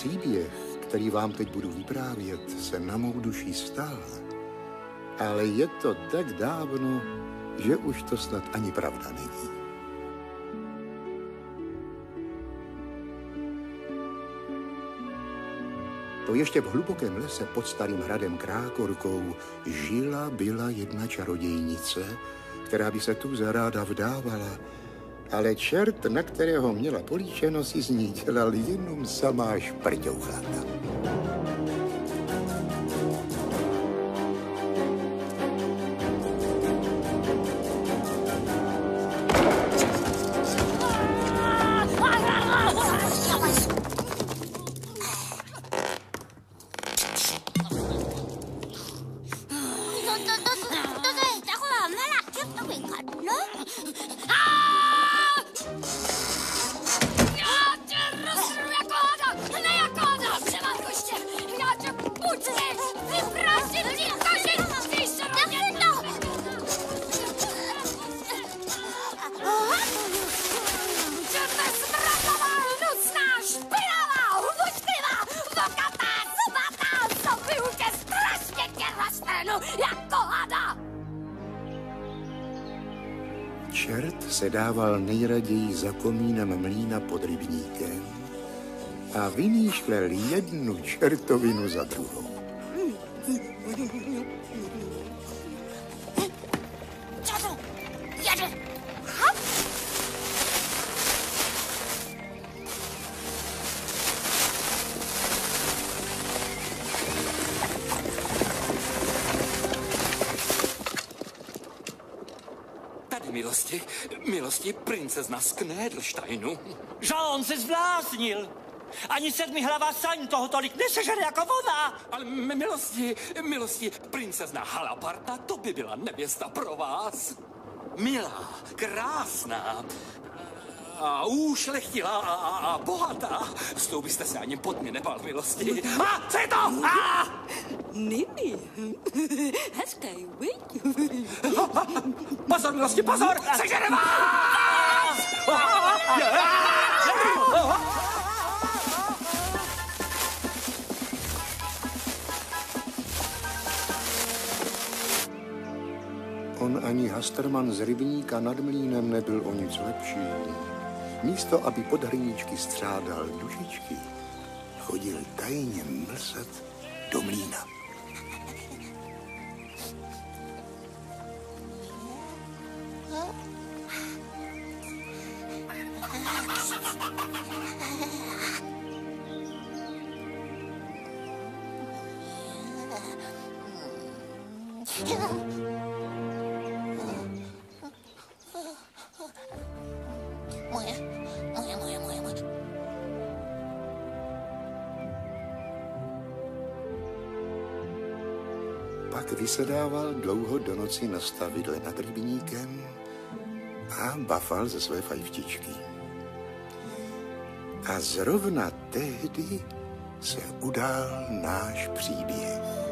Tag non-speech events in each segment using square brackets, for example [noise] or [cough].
příběh, který vám teď budu vyprávět, se na mou duši stal. Ale je to tak dávno, že už to snad ani pravda není. To ještě v hlubokém lese pod starým hradem Krákorkou žila byla jedna čarodějnice, která by se tu zaráda vdávala, ale čert, na kterého měla políčeno, si z ní dělal jenom samá šprťouchata. A vymýšlel jednu čertovinu za druhou. milosti princezna z Knedlsteinu. Žón se zbláznil. Ani sedmihlavá saň toho tolik nesežere jako voda. Ale milosti, milosti, princezna Halaparta, to by byla nevěsta pro vás. Milá, krásná, a úšlechtilá a, a, a bohatá. S tou byste se ani pod mě nepal milosti. A, co je to? A! Nini, hezký, viď? Pozor, milosti, pozor! Sežere vás! On ani Hasterman z rybníka nad mlínem nebyl o nic lepší. Místo, aby pod hrníčky střádal dušičky, chodil tajně mlsat do mlína. Vysedával dlouho do noci na stavidle nad rybníkem a bafal ze své fajftičky. A zrovna tehdy se udál náš příběh.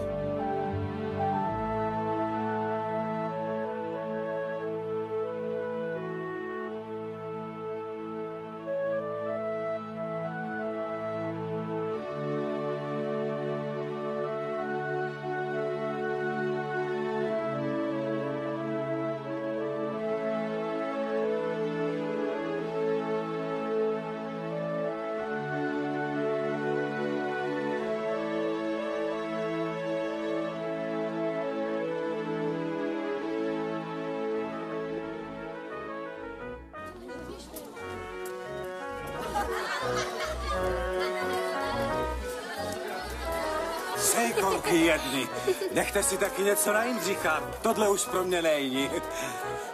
Nechte si taky něco na Jindřicha. Tohle už pro mě není.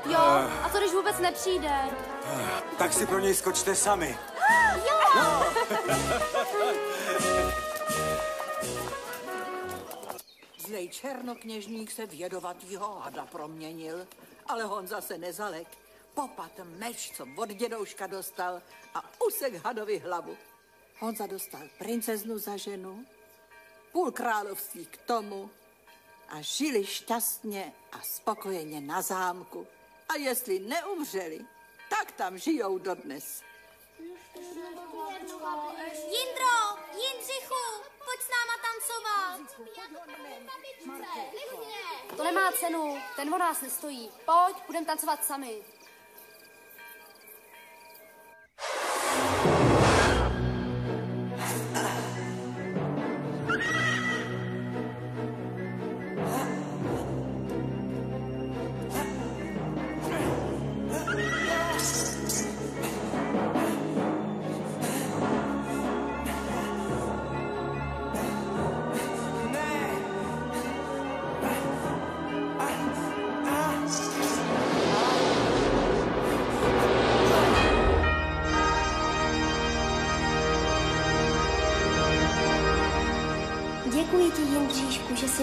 Jo, a to když vůbec nepřijde? Tak si pro něj skočte sami. [gasps] Jo! [laughs] No. Zlej černokněžník se v jedovatýho hada proměnil, ale Honza se nezalek. Popat meč, co od dědouška dostal a usek hadovi hlavu. Honza dostal princeznu za ženu, půl království k tomu a žili šťastně a spokojeně na zámku. A jestli neumřeli, tak tam žijou dodnes. Jindro, Jindři! tancovat. To nemá cenu, ten o nás nestojí. Pojď, budeme tancovat sami.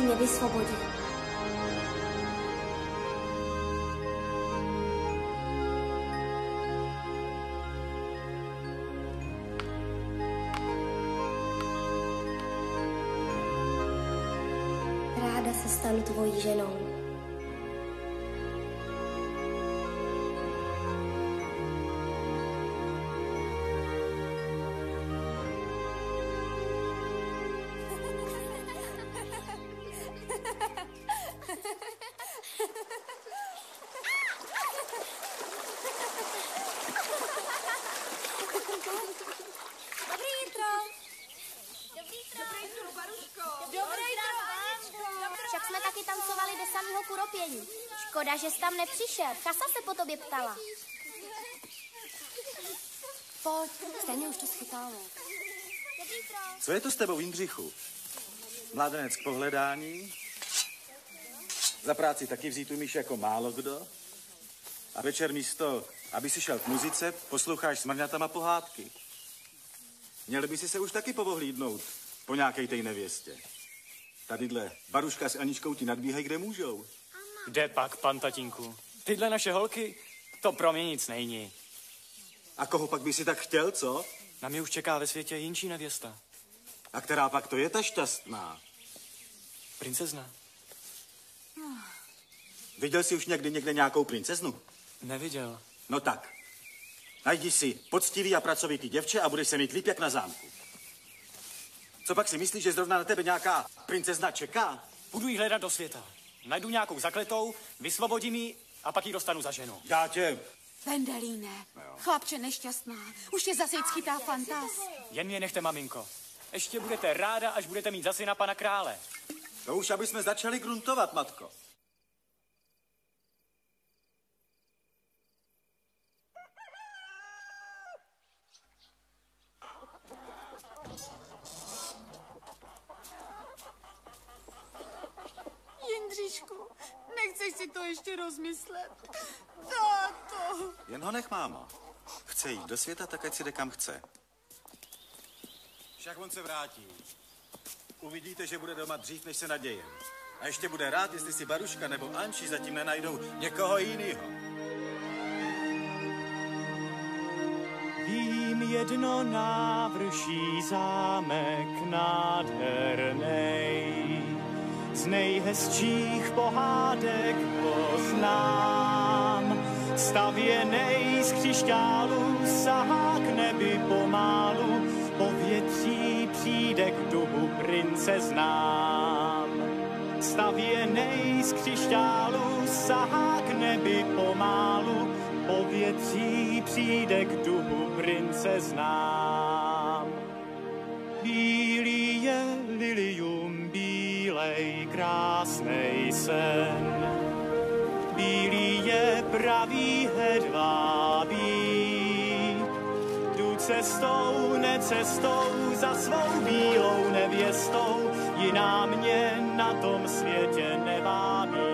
Jsi mě vysvobodil. Ráda se stanu tvojí ženou. Dobrý Baruško. Dobrý Však jsme taky tancovali do samého kuropění. Škoda, že jsi tam nepřišel. Kasa se po tobě ptala. Pojď, stejně už to schytáme. Co je to s tebou, Jindřichu? Mladenec k pohledání? Za práci taky vzít umíš jako málo kdo? A večer místo, aby si šel k muzice, posloucháš s mrňatama pohádky. Měl by si se už taky povohlídnout po nějakej tej nevěstě. Tadyhle Baruška s Aničkou ti nadbíhají, kde můžou. Kde pak, pan tatínku? Tyhle naše holky, to pro mě nic není. A koho pak by si tak chtěl, co? Na mě už čeká ve světě jinčí nevěsta. A která pak to je ta šťastná? Princezna. Viděl jsi už někdy někde nějakou princeznu? Neviděl. No tak. Najdi si poctivý a pracovitý děvče a budeš se mít líp jak na zámku. Co pak si myslíš, že zrovna na tebe nějaká princezna čeká? Budu jí hledat do světa. Najdu nějakou zakletou, vysvobodím ji a pak ji dostanu za ženu. Já tě... Vendelíne, chlapče nešťastná, už tě zase chytá fantas. Jen mě nechte, maminko. Ještě budete ráda, až budete mít za syna pana krále. To už, aby jsme začali gruntovat, matko. Nechceš si to ještě rozmyslet? Táto. Jen ho nech, mámo. Chce jít do světa, tak ať si jde kam chce. Však on se vrátí. Uvidíte, že bude doma dřív, než se naděje. A ještě bude rád, jestli si Baruška nebo Anči zatím nenajdou někoho jiného. Vím jedno návrší zámek nádhernej, z nejhezčích pohádek ho znám. Stavěnej z křišťálu sahá k nebi pomálu, povětří přijde k dubu princeznám. Stavěnej z křišťálu sahá k nebi pomálu, povětří přijde k dubu princeznám. Bílý je lilium, bílej, krásnej sen. Bílý je pravý hedvábí. Jdu cestou, necestou, za svou bílou nevěstou, jiná mě na tom světě nevábí.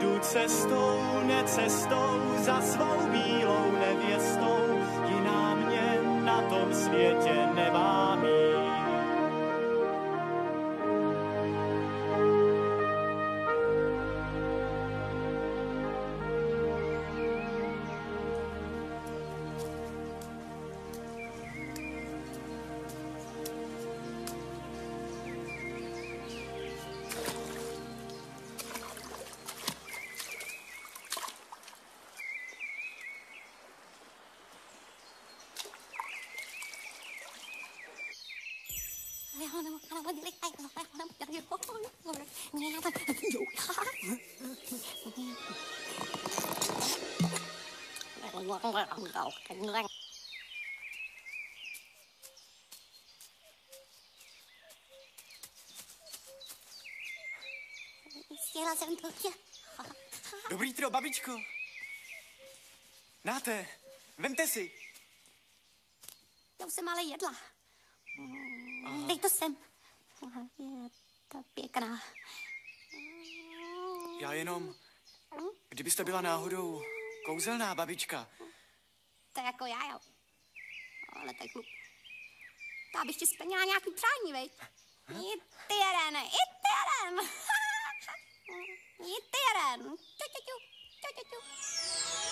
Jdu cestou, necestou, za svou bílou nevěstou, jiná mě na tom světě nevábí. Stihla jsem to tě. Dobrý tro, babičko. Náte, vemte si. Já už jsem ale jedla. Dej to sem. Je to pěkná. Já jenom, kdybyste byla náhodou kouzelná babička. To je jako já, jo. Ale je klub. To bych ti splnila nějaký přání, vej. I ty jeden, i ty jeden. I [laughs] ty jeden. Ču, ču, ču. Ču, ču, ču.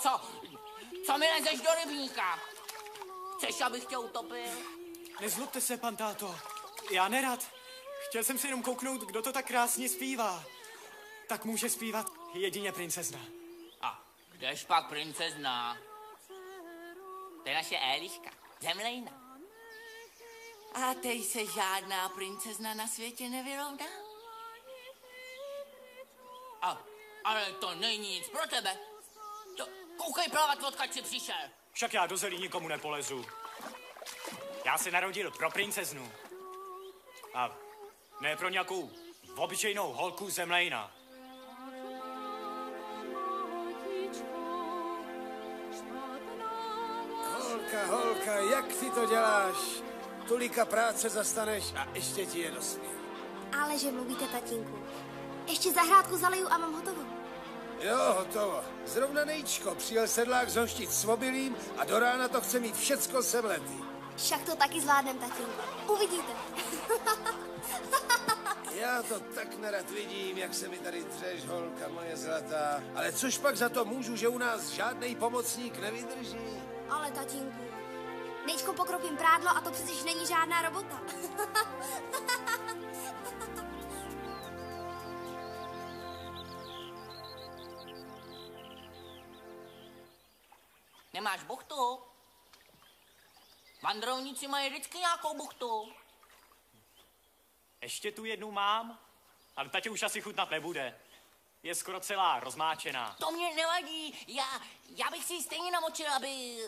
Co, co mi lezeš do rybníka? Chceš, abych tě utopil? Nezlobte se, pan táto. Já nerad. Chtěl jsem si jenom kouknout, kdo to tak krásně zpívá. Tak může zpívat jedině princezna. A kdež pak princezna? To je naše Eliška, zemlejna. A teď se žádná princezna na světě nevyrovná? A, ale to není nic pro tebe. Koukej plavat, odkud jsi přišel. Však já do zelí nikomu nepolezu. Já se narodil pro princeznu. A ne pro nějakou obyčejnou holku zemlejna. Holka, holka, jak ty to děláš? Tolika práce zastaneš a ještě ti je do směru. Ale že mluvíte, tatínku. Ještě zahrádku zaleju a mám hotovo. Jo, hotovo. Zrovna nejčko, přijel sedlák z Hoštic s mobilím a do rána to chce mít všecko semletý. Však to taky zvládnem, tatínku. Uvidíte. [laughs] Já to tak nerad vidím, jak se mi tady dřeš, holka moje zlatá. Ale což pak za to můžu, že u nás žádný pomocník nevydrží? Ale tatínku, nejčko pokropím prádlo a to přece není žádná robota. [laughs] Nemáš buchtu? Vandrovníci mají vždycky nějakou buchtu. Ještě tu jednu mám, ale ta tě už asi chutnat nebude. Je skoro celá rozmáčená. To mě nevadí. Já, já bych si ji stejně namočil, aby,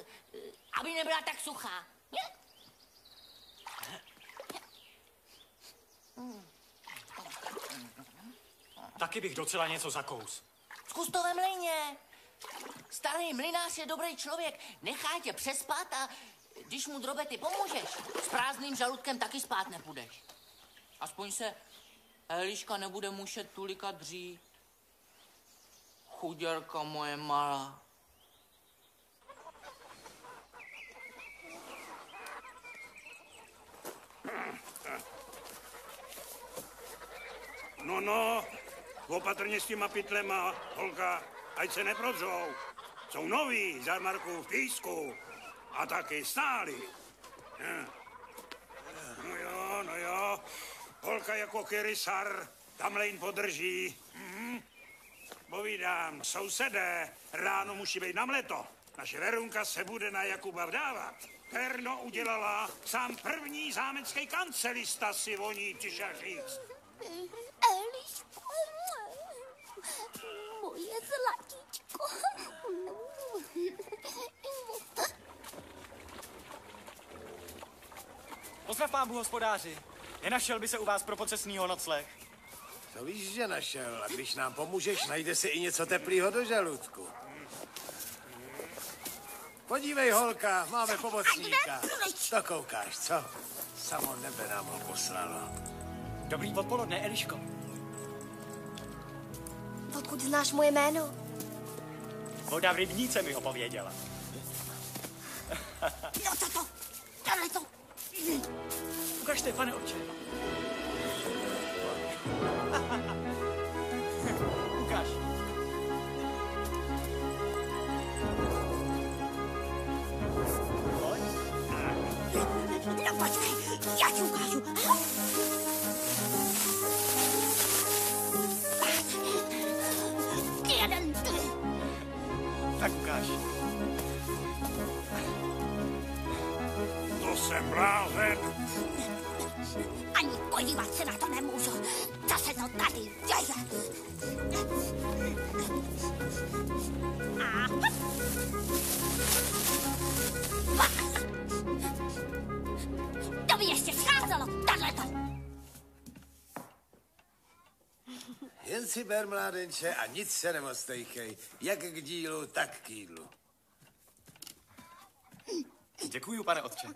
aby nebyla tak suchá. Ne? Taky bych docela něco zakous. Zkus to ve mlejně. Starý mlinář je dobrý člověk. Nechá tě přespat a když mu drobe ty pomůžeš, s prázdným žaludkem taky spát nepůjdeš. Aspoň se Eliška nebude mušet tulika dří. Chuděrka moje malá. No, no, opatrně s těma pytlema, holka, ať se neprodřou. Jsou noví, zarmarku v písku a taky stáli. Hm. No jo, no jo, holka jako Kyrisar, tamhle jim podrží. Hm. Povídám, sousedé, ráno musí být na mleto. Naše Verunka se bude na Jakuba vdávat. Perno udělala, sám první zámecký kancelista si o ní přišel říct. Eliško, moje zlatíčko. [laughs] Pozdrav pámbu hospodáři. Nenašel by se u vás pro pocesnýho nocleh. To víš, že našel. A když nám pomůžeš, najde se i něco teplého do žaludku. Podívej, holka, máme pomocníka. To koukáš, co? Samo nebe nám ho poslalo. Dobrý odpoledne, Eliško. Odkud znáš moje jméno? Voda v rybníce mi ho pověděla. No co to? Tohle to. Ukažte, pane oče. Ukaž. No počkej, já ti ukážu. Jsem blázen. Ani podívat se na to nemůžu. Co se to tady děje? A... To by ještě scházelo, tohleto. Jen si ber, mládenče, a nic se nemostejchej. Jak k dílu, tak k jídlu. Děkuju, pane otče.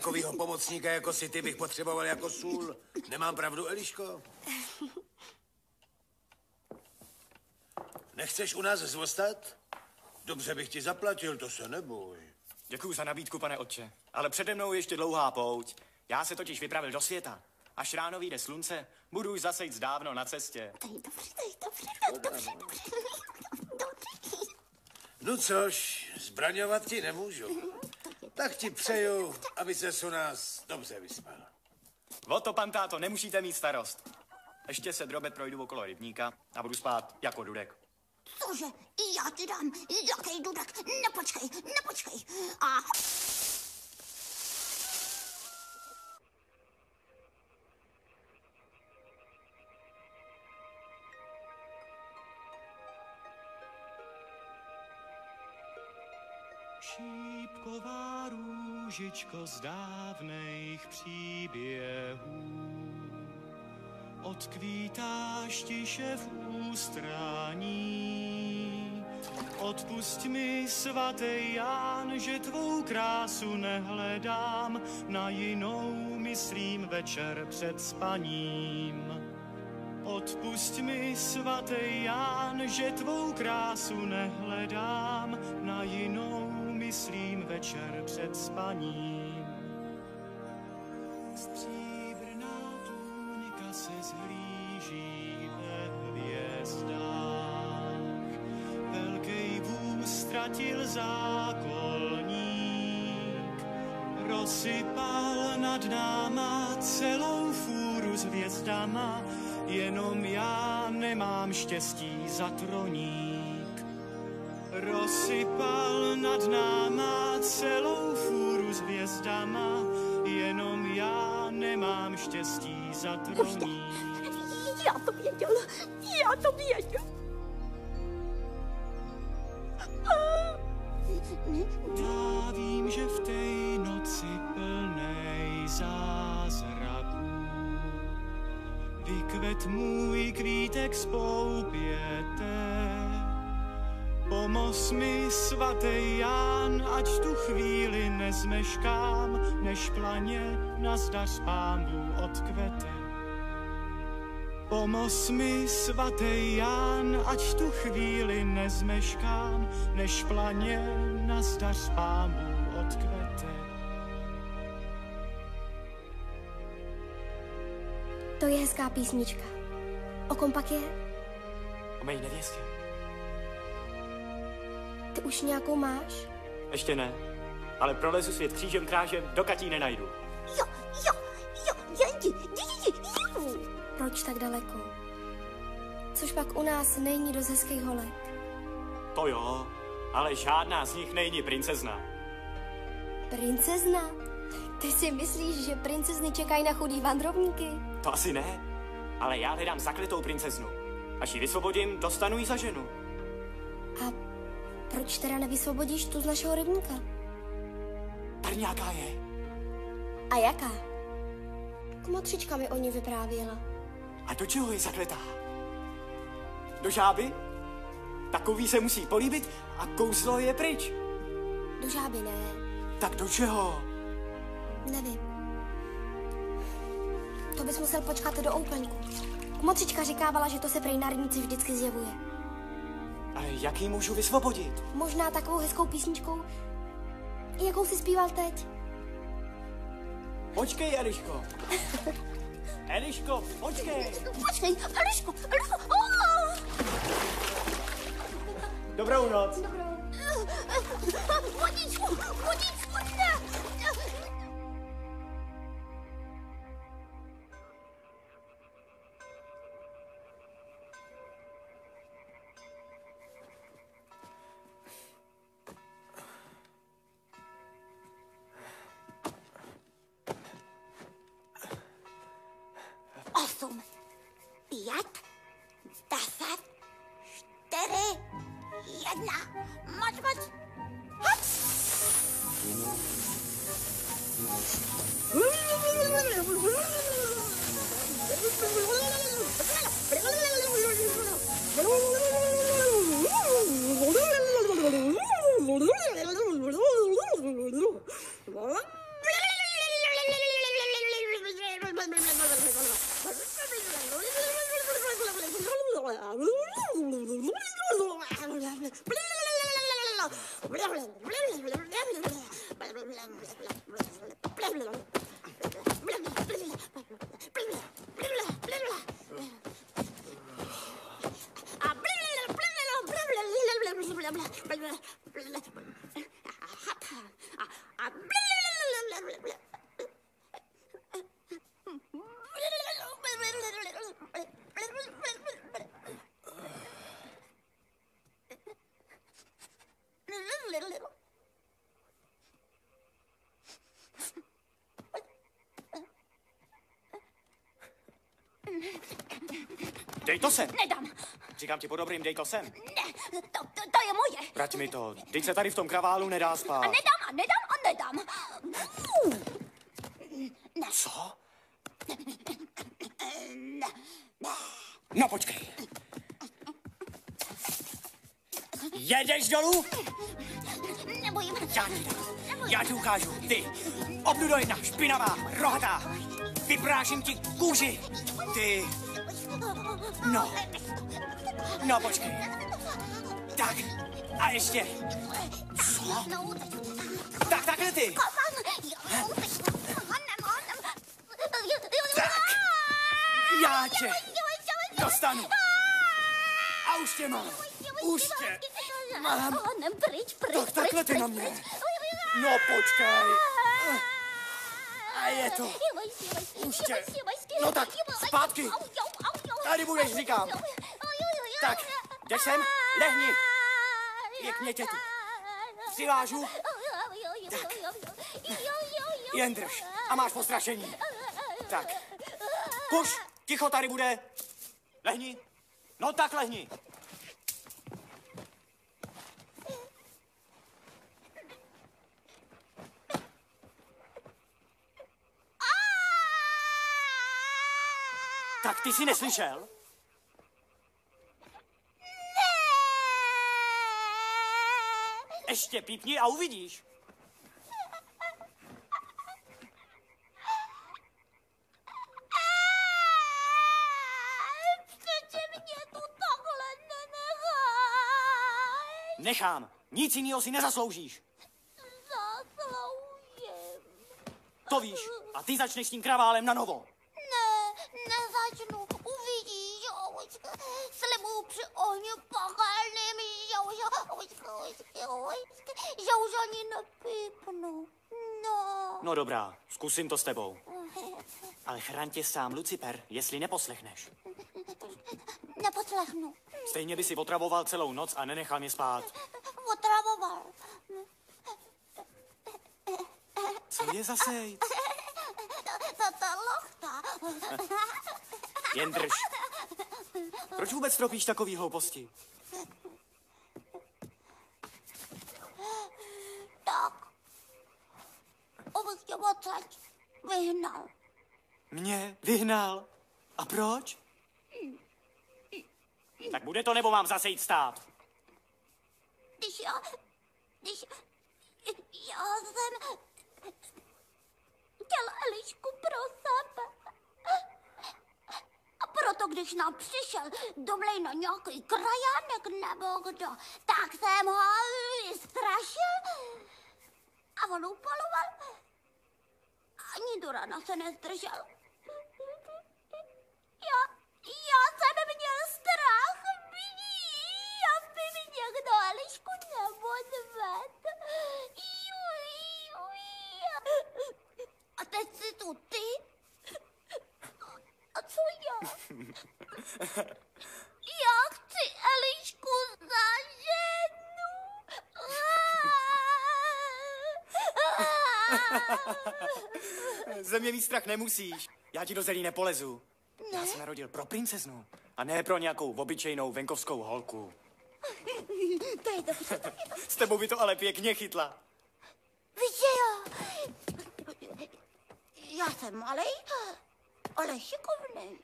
Takovýho pomocníka jako si ty bych potřeboval jako sůl. Nemám pravdu, Eliško? Nechceš u nás zvostat? Dobře bych ti zaplatil, to se neboj. Děkuju za nabídku, pane otče. Ale přede mnou ještě dlouhá pouť. Já se totiž vypravil do světa. Až ráno vyjde slunce, budu už zase jít dávno na cestě. No což, zbraňovat ti nemůžu. Tak ti přeju, aby se u nás dobře vyspal. O to, pan táto, nemusíte mít starost. Ještě se drobet projdu okolo rybníka a budu spát jako dudek. Cože, já ti dám, jaký dudek, nepočkej, nepočkej. A... růžičko z dávných příběhů, odkvítáš tiše v ústraní. Odpust mi, svatý Ján, že tvou krásu nehledám, na jinou myslím večer před spaním. Odpust mi, svatý Ján, že tvou krásu nehledám, na jinou myslím večer před spaním. Stříbrná tunika se zhlíží ve hvězdách. Velký vůz ztratil zákolník, rozsypal nad náma celou fůru s hvězdama, jenom já nemám štěstí za troník. Rozsypal nad náma celou fůru s hvězdama, jenom já nemám štěstí za troník. Já to věděl, já to věděl. Já vím, že v té noci plnej zázraků vykvet můj kvítek z poupěte. Pomoz mi, svatý Ján, ať tu chvíli nezmeškám, než planě na zdař pámbu odkvete. Pomoz mi, svatý Ján, ať tu chvíli nezmeškám, než planě na zdař pámbu odkvete. To je hezká písnička. O kom pak je? O mé nevěstě. Ty už nějakou máš? Ještě ne. Ale prolezu svět křížem krážem, dokud ji nenajdu. Jo, jo, jo, jendi, jendi, jo. Proč tak daleko? Což pak u nás není dost hezkých holek. To jo, ale žádná z nich není princezna. Princezna? Ty si myslíš, že princezny čekají na chudý vandrovníky? To asi ne, ale já hledám zakletou princeznu. Až ji vysvobodím, dostanu ji za ženu. Proč teda nevysvobodíš tu z našeho rybníka? Tady nějaká je. A jaká? Motřička mi o ní vyprávěla. A do čeho je zakletá? Do žáby? Takový se musí políbit a kouzlo je pryč. Do žáby ne. Tak do čeho? Nevím. To bys musel počkat do úplňku. Motřička říkávala, že to se prej na rybníci vždycky zjevuje. A jak ji můžu vysvobodit? Možná takovou hezkou písničkou, jakou si zpíval teď. Počkej, Eliško. [laughs] Eliško, počkej. Počkej, Eliško, Eliško. Oh! Dobrou noc. Vodičku, vodičku, Dej to sem. Nedám. Říkám ti po dobrým, dej to sem. Ne, to, to, to je moje. Vrať mi to. Teď se tady v tom kraválu nedá A spát. nedám, a nedám, a nedám. Ne. Co? Ne. No počkej. Jedeš dolů? Nebojím. Já ti dám. Já ti ukážu. Ty. Obnu do jedna, špinavá, rohatá. Vypráším ti kůži. Ty. No. No počkej. Tak. A ještě. Co? Tak, takhle ty. Tak. Já tě dostanu. A už tě mám. Už tě mám. Honem, pryč, pryč, Tak takhle ty na mě. No počkej. A je to. Už tě. No tak, zpátky. Tady budeš, říkám. Tak, jdeš sem, lehni. Pěkně tě tu. Přivážu. Tak. Jen drž. A máš postrašení. Tak. Kuš, ticho tady bude. Lehni. No tak lehni. Ty jsi neslyšel? Ještě pípni a uvidíš. Nechám. Nic jiného si nezasloužíš. Zasloužím. To víš. A ty začneš s tím kraválem na novo. Při ohni už ani nepípnu. No. No dobrá, zkusím to s tebou. Ale chraň tě sám Lucifer, jestli neposlechneš. Neposlechnu. Stejně by si otravoval celou noc a nenechal mě spát. Otravoval. Co je za sejc? To, to lochta. Jen drž. Proč vůbec tropíš takový hlouposti? Tak. Abych tě odsaď vyhnal. Mě vyhnal. A proč? Tak bude to, nebo mám zase jít stát? Když já... Když... Já jsem... Chtěl Elišku pro sebe. Proto, když nám přišel do mlejna nějaký krajánek nebo kdo, tak jsem ho vystrašil a on upaloval. Ani do rana se nezdržel. Já, já jsem měl strach, vidí, aby mi někdo Elišku neodvedl. A teď si tu ty? A co já? Já chci Elišku za ženu. Ze mě mít strach nemusíš. Já ti do zelí nepolezu. Ne? Já se narodil pro princeznu a ne pro nějakou obyčejnou venkovskou holku. To je dobře. S tebou by to ale pěkně chytla. Víš, jo. Já jsem malej, ale šikovný.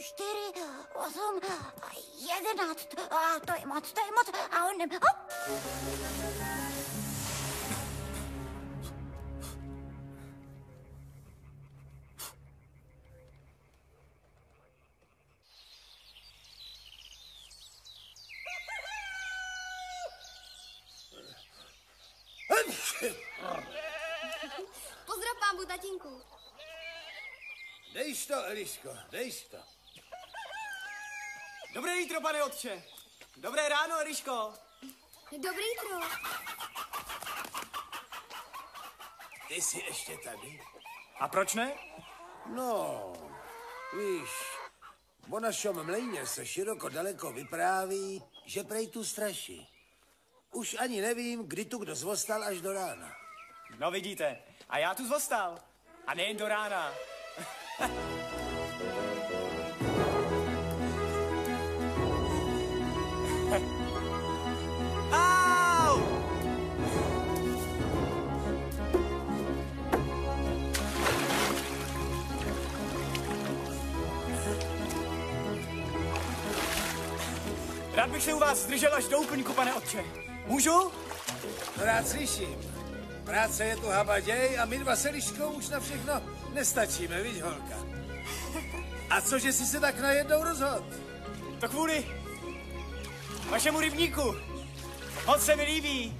Čtyři, osm, jedenáct, a to je moc, to je moc, Eliško, dejš to. Dobré jítro, pane otče. Dobré ráno, Eliško. Dobrý jítro. Ty jsi ještě tady? A proč ne? No, víš, o našem mlejně se široko daleko vypráví, že prej tu straší. Už ani nevím, kdy tu kdo zvostal až do rána. No vidíte, a já tu zvostal. A nejen do rána. [laughs] Rád bych se u vás zdržel až do úplňku, pane otče. Můžu? To rád slyším. Práce je tu habaděj a my dva se Liškou už na všechno nestačíme, viď, holka? A cože jsi se tak najednou rozhod? To kvůli vašemu rybníku. Moc se mi líbí.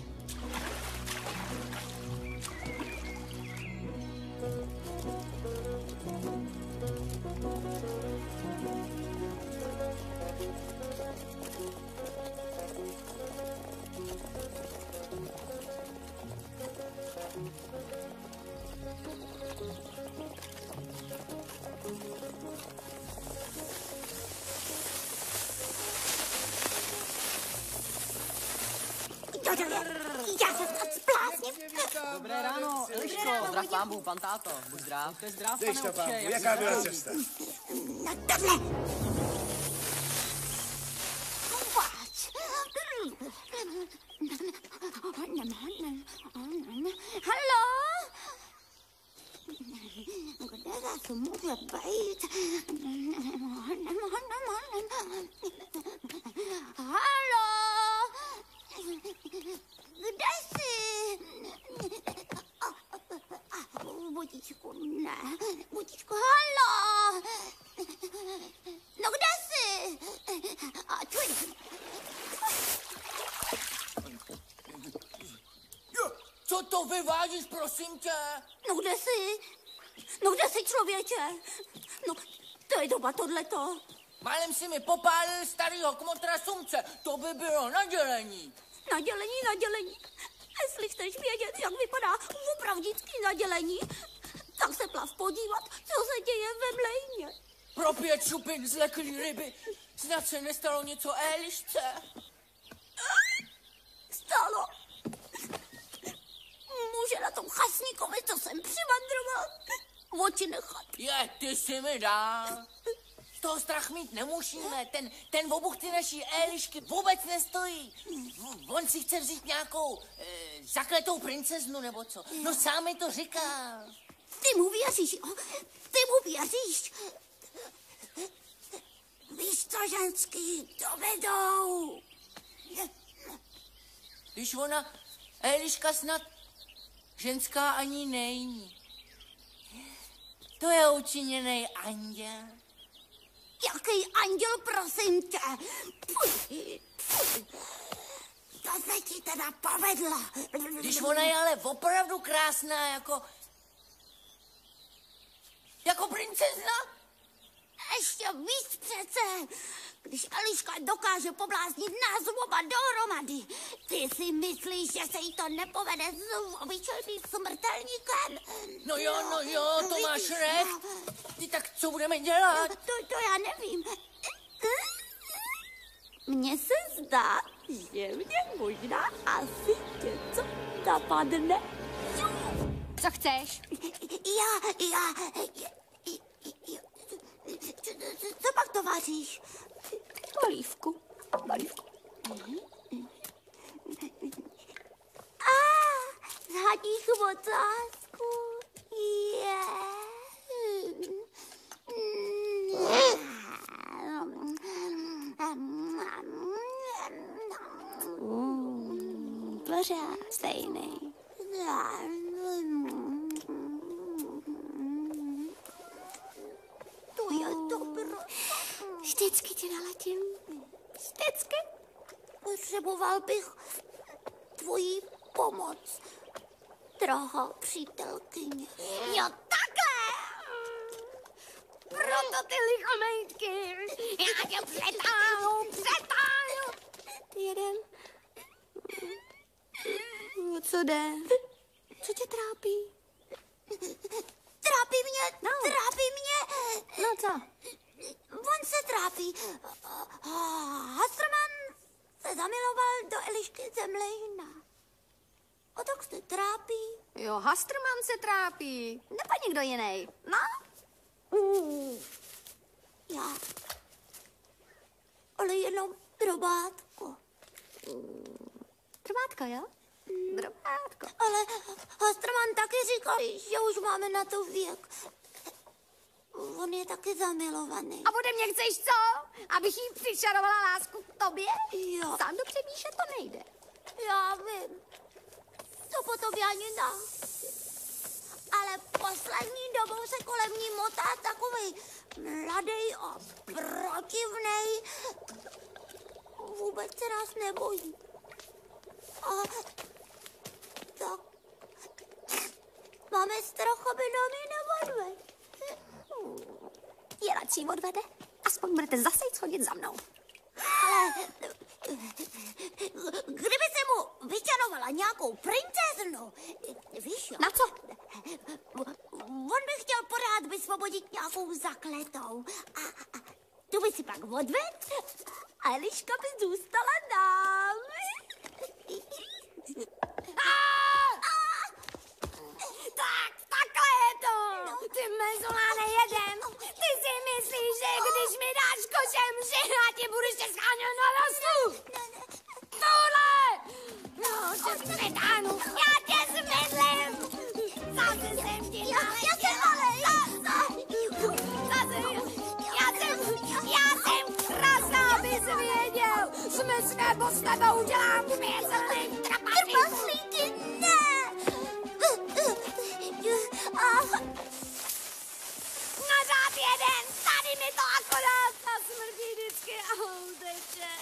Já se snad splásním. Dobré ráno, Eliško. Zdrav pámbu, pan táto. Buď zdrav. To je zdrav, pane to, pámbu, jak jaká byla cesta? Na tohle. Váč. Halo? Kde zase může být? Halo? Kde jsi? Budičku, ne. Budičku, halo? No kde jsi? A čuj. Co to vyvádíš, prosím tě? No kde jsi? No kde jsi, člověče? No, to je doba tohleto. Málem si mi popálil starýho kmotra sumce. To by bylo na dělení. Nadělení, nadělení. Jestli chceš vědět, jak vypadá opravdický nadělení, tak se plav podívat, co se děje ve mlejně. Pro pět šupin zleklý ryby. Snad se nestalo něco Elišce. Stalo. Může na tom chasníkovi, co jsem přivandroval, oči nechat. Je, ty si mi dál. Z toho strach mít nemusíme. Ten, ten obuch ty naší Elišky vůbec nestojí. On si chce vzít nějakou e, zakletou princeznu nebo co. No sám mi to říká. Ty mu věříš, jo? Ty mu věříš. Víš co, ženský, dovedou. Když ona, Eliška snad ženská ani není. To je učiněný anděl. Jaký anděl, prosím tě? To se ti teda povedlo. Když ona je ale opravdu krásná, jako... Jako princezna? Ještě víc přece. Když Eliška dokáže pobláznit nás oba dohromady, ty si myslíš, že se jí to nepovede s obyčejným smrtelníkem? No jo, no jo, to vidíš, máš red. no. Ty tak co budeme dělat? No, to, to já nevím. Mně se zdá, že mě možná asi něco napadne. Co chceš? Já, já, co pak to vaříš? Olívku. Olívku. A, zhadíš ocásku. Je. Mm, pořád stejný. To je dobro. Vždycky ti naletím. Vždycky. Potřeboval bych tvoji pomoc, drahá přítelkyně. Jo, takhle. Proto ty lichomejtky. Já tě přetáhnu, přetáhnu. Jeden. Co jde? Co tě trápí? Trápí mě, No. trápí mě. No co? On se trápí. Hastroman se zamiloval do Elišky Zemlejna. O tak se trápí. Jo, Hastrman se trápí. Nebo někdo jiný. No? Já. Ale jenom drobátko. Drobátko, jo? Drobátko. Ale Hastroman taky říkal, že už máme na to věk. On je taky zamilovaný. A ode mě chceš co? Abych jí přičarovala lásku k tobě? Jo. Sám dobře víš, že to nejde. Já vím. To po tobě ani dá. Ale poslední dobou se kolem ní motá takový mladý a protivnej. Vůbec se nás nebojí. A tak máme strach, aby nám ji neodvedl. Je radši odvede. Aspoň budete zase jít schodit za mnou. Ale kdyby se mu vyčarovala nějakou princeznu, víš jo? Na co? On by chtěl pořád vysvobodit nějakou zakletou. A, a tu by si pak odvedl a Eliška by zůstala nám. Tak, takhle je to. Ty mezoláne jeden. Ty si myslíš, že když mi dáš košem, že já ti budu ještě schánět na rastu? Tohle! No, tě přetáhnu. Já tě zmydlím. Zase jsem ti ale... Zase, já jsem, já jsem krásná, abys věděl. Jsme s nebo s tebou udělám směselný trapací. Trpaslíky, ne! A Na řád jeden, tady mi to akorát nasmrdí vždycky a uteče.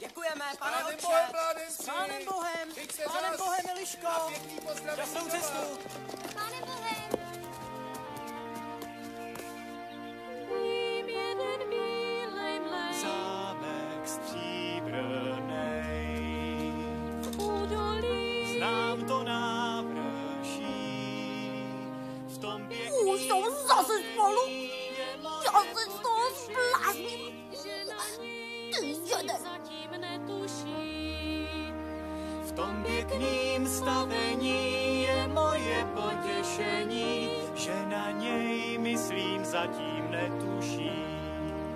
Děkujeme, pane Pánem otče. Bohem, mládenci. Pánem Bohem. Pánem. Bohem, Eliško. A pěkný pozdrav Šťastnou domů. cestu. Pane Bohem. Zámek stříbrnej, znám to návrší, zase spolu. Já se z toho zblázním. Ty. V tom pěkným stavení je moje potěšení, že na něj myslím zatím netuší.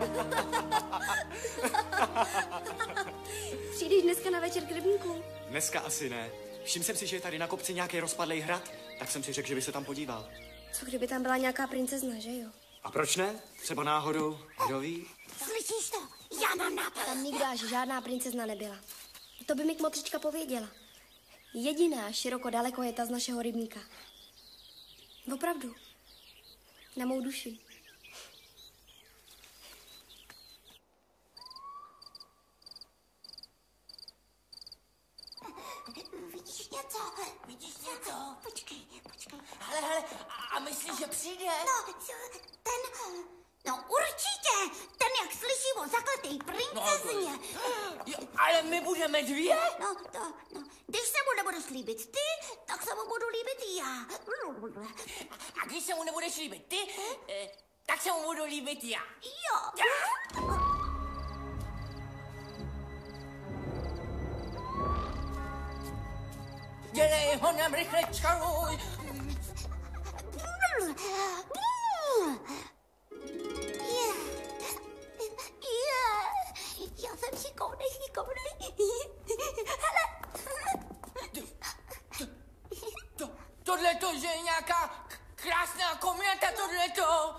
[laughs] Přijdeš dneska na večer k rybníku? Dneska asi ne. Všiml jsem si, že je tady na kopci nějaký rozpadlý hrad, tak jsem si řekl, že by se tam podíval. Co kdyby tam byla nějaká princezna, že jo? A proč ne? Třeba náhodou, kdo ví? Slyšíš to? Já mám nápad. Tam nikdo až žádná princezna nebyla. To by mi kmotřička pověděla. Jediná široko daleko je ta z našeho rybníka. Opravdu. Na mou duši. Něco? Vidíš něco? Počkej, počkej. Hele, hele, a, a myslíš, že přijde? No, ten, no určitě, ten jak slyší o zakletej princezně. Jo, ale my budeme dvě? No, to, no, když se mu nebudeš líbit ty, tak se mu budu líbit já. A když se mu nebudeš líbit ty, eh, tak se mu budu líbit já. Jo. Dělej ho nám rychle čaruj. Já jsem šikovnej, šikovnej. Hele, Tohle to, že je nějaká krásná komnata, tohle to.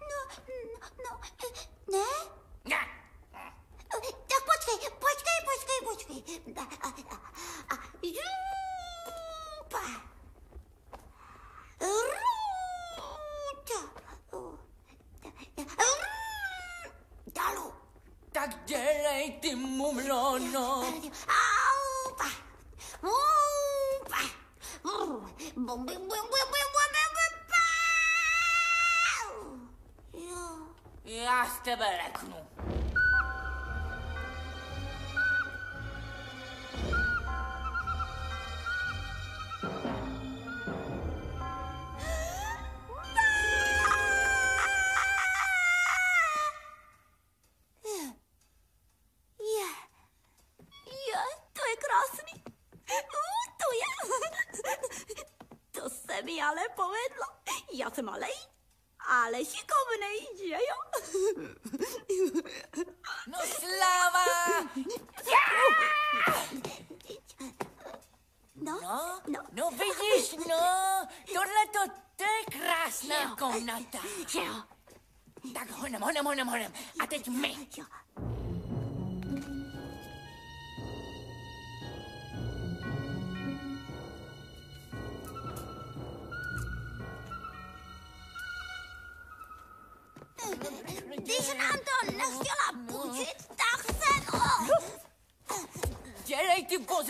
no, no, ne? Ne. Tak počkej, počkej, počkej, počkej. A, a, a, a, župa. Ruta. Dalu. Tak dělej ty mumlono. Aupa. Upa. Bum, bum, bum, bum, bum, bum, bum, bum. Jo. Já z tebe leknu.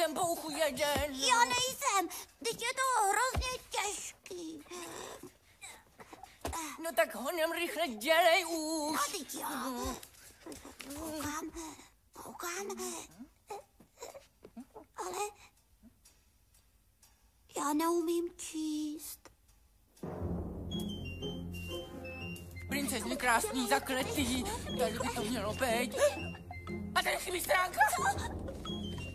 Ty pozembouchu jeden. Já nejsem, teď je to hrozně těžký. No tak honem rychle dělej už. No teď jo. Koukám, koukám. Ale já neumím číst. Princezny krásný, zakletý. Tady by to mělo být. A tady chybí stránka.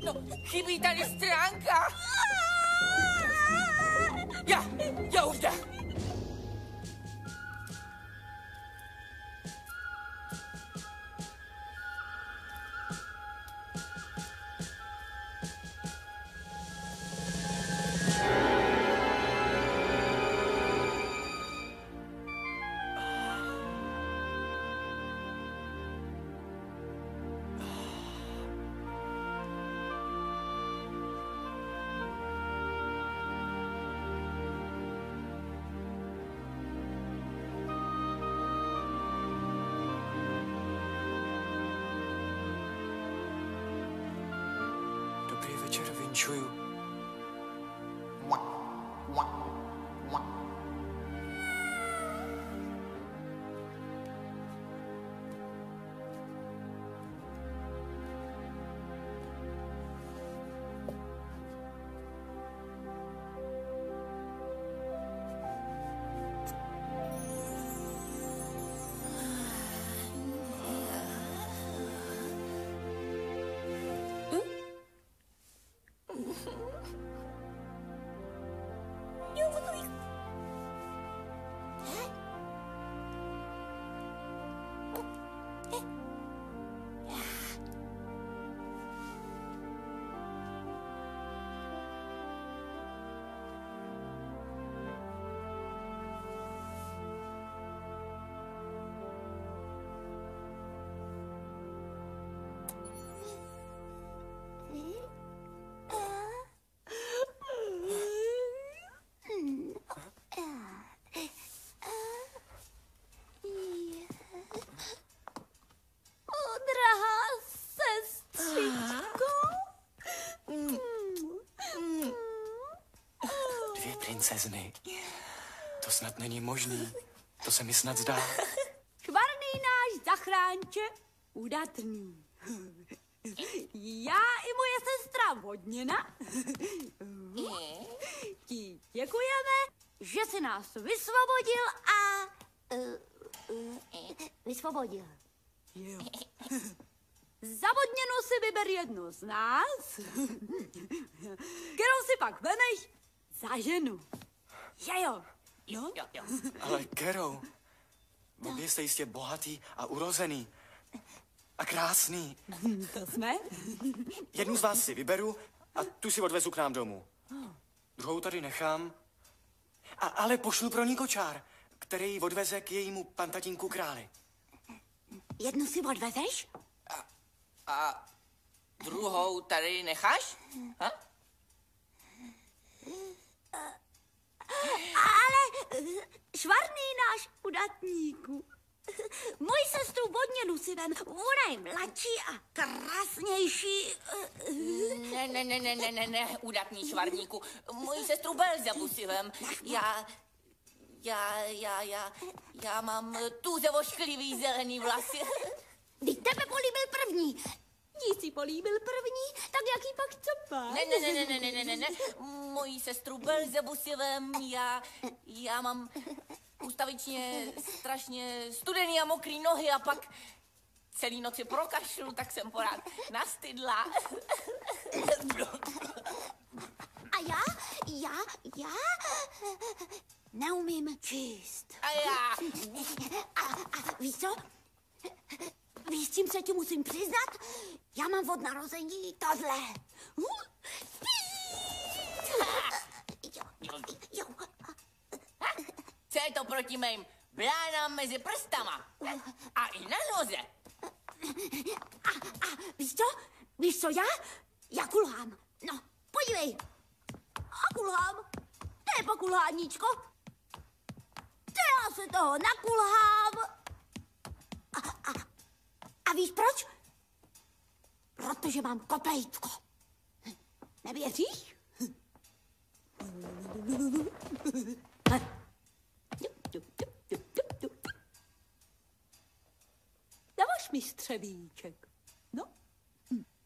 No, chybí tady stránka. Já, já už jde. Dobrý princezny. To snad není možný. To se mi snad zdá. Švarný náš zachránče, udatný. Já i moje sestra Vodněna ti děkujeme, že jsi nás vysvobodil a... Uh, uh, vysvobodil. Jo. Za Vodněnu si vyber jednu z nás, kterou si pak vemeš za ženu. Že jo? Jo? Jo, jo. Ale Kero, obě [laughs] jste jistě bohatý a urozený. A krásný. [laughs] To jsme? [laughs] Jednu z vás si vyberu a tu si odvezu k nám domů. Druhou tady nechám, a, ale pošlu pro ní kočár, který ji odveze k jejímu pantatínku králi. Jednu si odvezeš? A druhou tady necháš? Ha? Ale švarný náš udatníku. Moji sestru Vodněnu si vem, ona je mladší a krásnější. Ne, ne, ne, ne, ne, ne, ne, udatný švarníku. Moji sestru Belzebu si vem. Já, já, já, já, já mám tuze ošklivý zelený vlasy. Teď tebe políbil první. Ti si políbil první, tak jaký pak co pak? Ne, ne, ne, ne, ne, ne, ne, ne, moji sestru Belzebusivem, já, já mám ustavičně strašně studený a mokrý nohy a pak celý je prokašlu, tak jsem porád nastydla. A já, já, já neumím číst. A já. A, a víš co? Víš, čím se ti musím přiznat? Já mám od narození tohle. Co je to proti mým blánám mezi prstama? A i na noze. A, a víš co? Víš co já? Já kulhám. No, podívej. A kulhám. To je pokulháníčko. To já se toho nakulhám. A, a, a víš proč? Protože mám kopejtko. Nevěříš? Dáváš mi střevíček, no?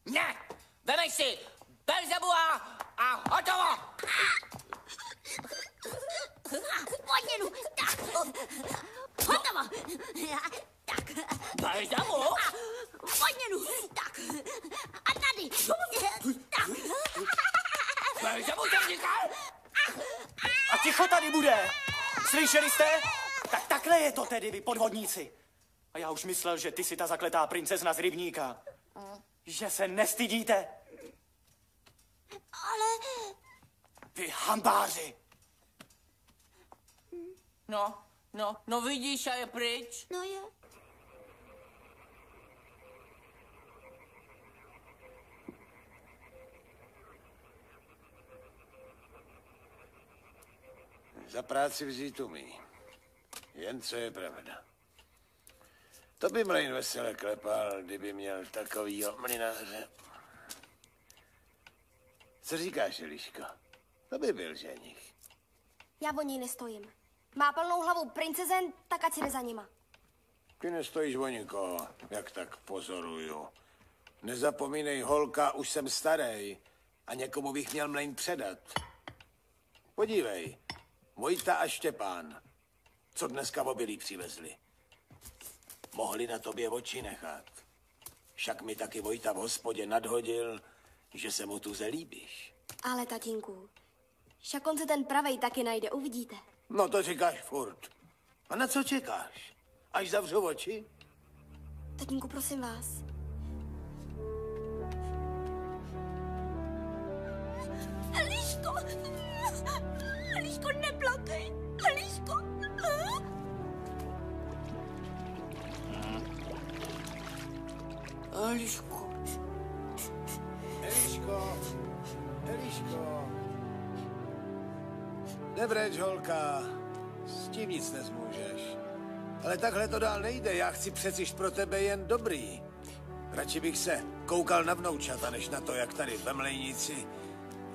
Ne, vemej si Belzebu a, a hotovo. Podněnu, tak, hotovo. Tak. Belzebu? Podněnu, tak. A tady, tak. Belzebu jsem říkal? A ticho tady bude. Slyšeli jste? Tak takhle je to tedy, vy podvodníci. A já už myslel, že ty jsi ta zakletá princezna z rybníka. Že se nestydíte. Ale... Vy hambáři. No, no, no vidíš a je pryč. No je. Za práci vzít umí. Jen co je pravda. To by mlejn vesele klepal, kdyby měl takovýho mlináře. Co říkáš, Eliško? To by byl ženich. Já o něj nestojím. Má plnou hlavu princezen, tak ať si jde za nima. Ty nestojíš o nikoho, jak tak pozoruju. Nezapomínej, holka, už jsem starý a někomu bych měl mlejn předat. Podívej, Vojta a Štěpán, co dneska obilí přivezli. Mohli na tobě oči nechat. Však mi taky Vojta v hospodě nadhodil, že se mu tu zelíbíš. Ale tatínku, však on se ten pravej taky najde, uvidíte. No to říkáš furt. A na co čekáš? Až zavřu oči? Tatínku, prosím vás. Eliško! Eliško, neplakej! Eliško! Eliško. Eliško, Eliško. Nebreč, holka. S tím nic nezmůžeš. Ale takhle to dál nejde. Já chci přeciž pro tebe jen dobrý. Radši bych se koukal na vnoučata, než na to, jak tady ve mlejnici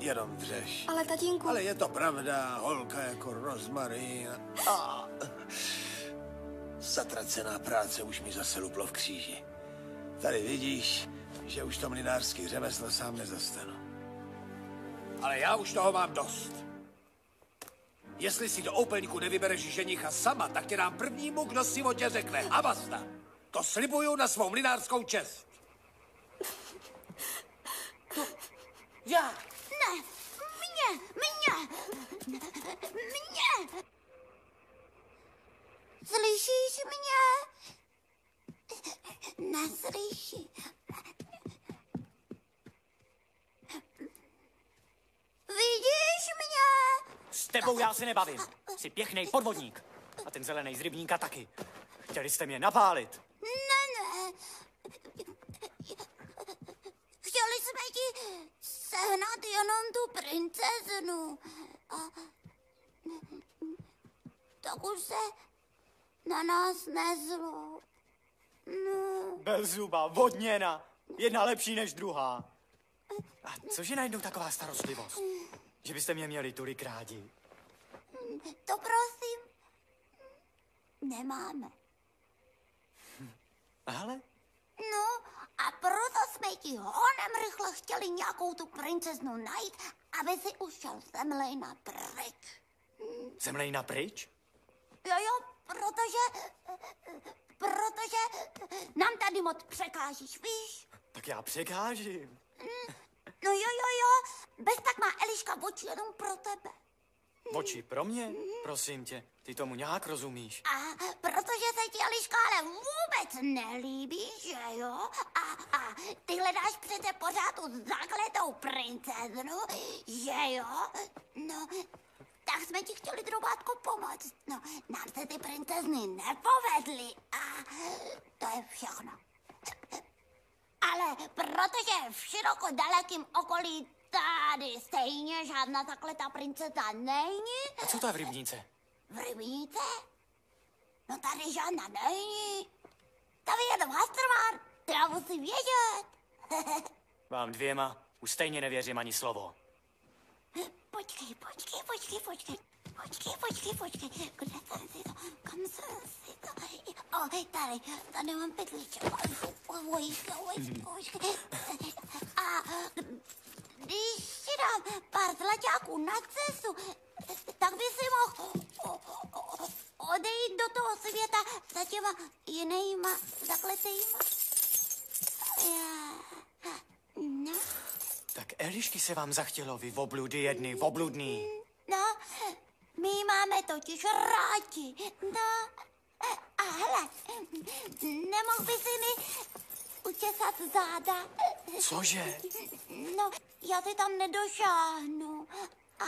jenom dřeš. Ale tatínku... Ale je to pravda, holka jako rozmarín. A zatracená práce už mi zase luplo v kříži. Tady vidíš, že už to mlinářský řemeslo sám nezastanu. Ale já už toho mám dost. Jestli si do oupelníku nevybereš ženicha sama, tak tě dám prvnímu, kdo si o tě řekne. A basta. To slibuju na svou mlinářskou čest. Já. Ne, mě, mě, mě. Slyšíš mě? Neslyší. Vidíš mě? S tebou já se nebavím. Jsi pěkný podvodník. A ten zelený z rybníka taky. Chtěli jste mě napálit. Ne, ne. Chtěli jsme ti sehnat jenom tu princeznu. A tak už se na nás nezlo. No. Belzuba, vodněna. Jedna lepší než druhá. A cože najednou taková starostlivost? Že byste mě měli tolik rádi. To prosím, nemáme. Ale No, a proto jsme ti honem rychle chtěli nějakou tu princeznu najít, aby si ušel zemlejna pryč. zemlejna pryč? Jo, jo, protože, protože nám tady moc překážíš, víš? Tak já překážím. No jo, jo, jo, bez tak má Eliška oči jenom pro tebe. Oči pro mě? Prosím tě, ty tomu nějak rozumíš. A protože se ti Eliška ale vůbec nelíbí, že jo? A, a ty hledáš přece pořád tu zakletou princeznu, že jo? No, tak jsme ti chtěli drobátko pomoct. No, nám se ty princezny nepovedly a to je všechno. Ale protože v široko dalekým okolí tady stejně žádná takhle ta princeza není, A co to je v rybníce? v rybníce? No tady žádná není. Tady je to já musím vědět. [laughs] Vám dvěma už stejně nevěřím ani slovo. [laughs] Počkej, počkej, počkej, počkej. Počkej, počkej, počkej. Kde jsem si to? Kam jsem si to? O, tady, tady mám pytlíček. Vojska, vojska, vojska. A když ti dám pár zlaťáků na cestu, tak by si mohl odejít do toho světa za těma jinýma zakletýma. Já... No. Tak Elišky se vám zachtělo, vy obludy jedny, obludný. No, my máme totiž rádi. No, a hele, nemohl by si mi učesat záda? Cože? No, já si tam nedošáhnu. A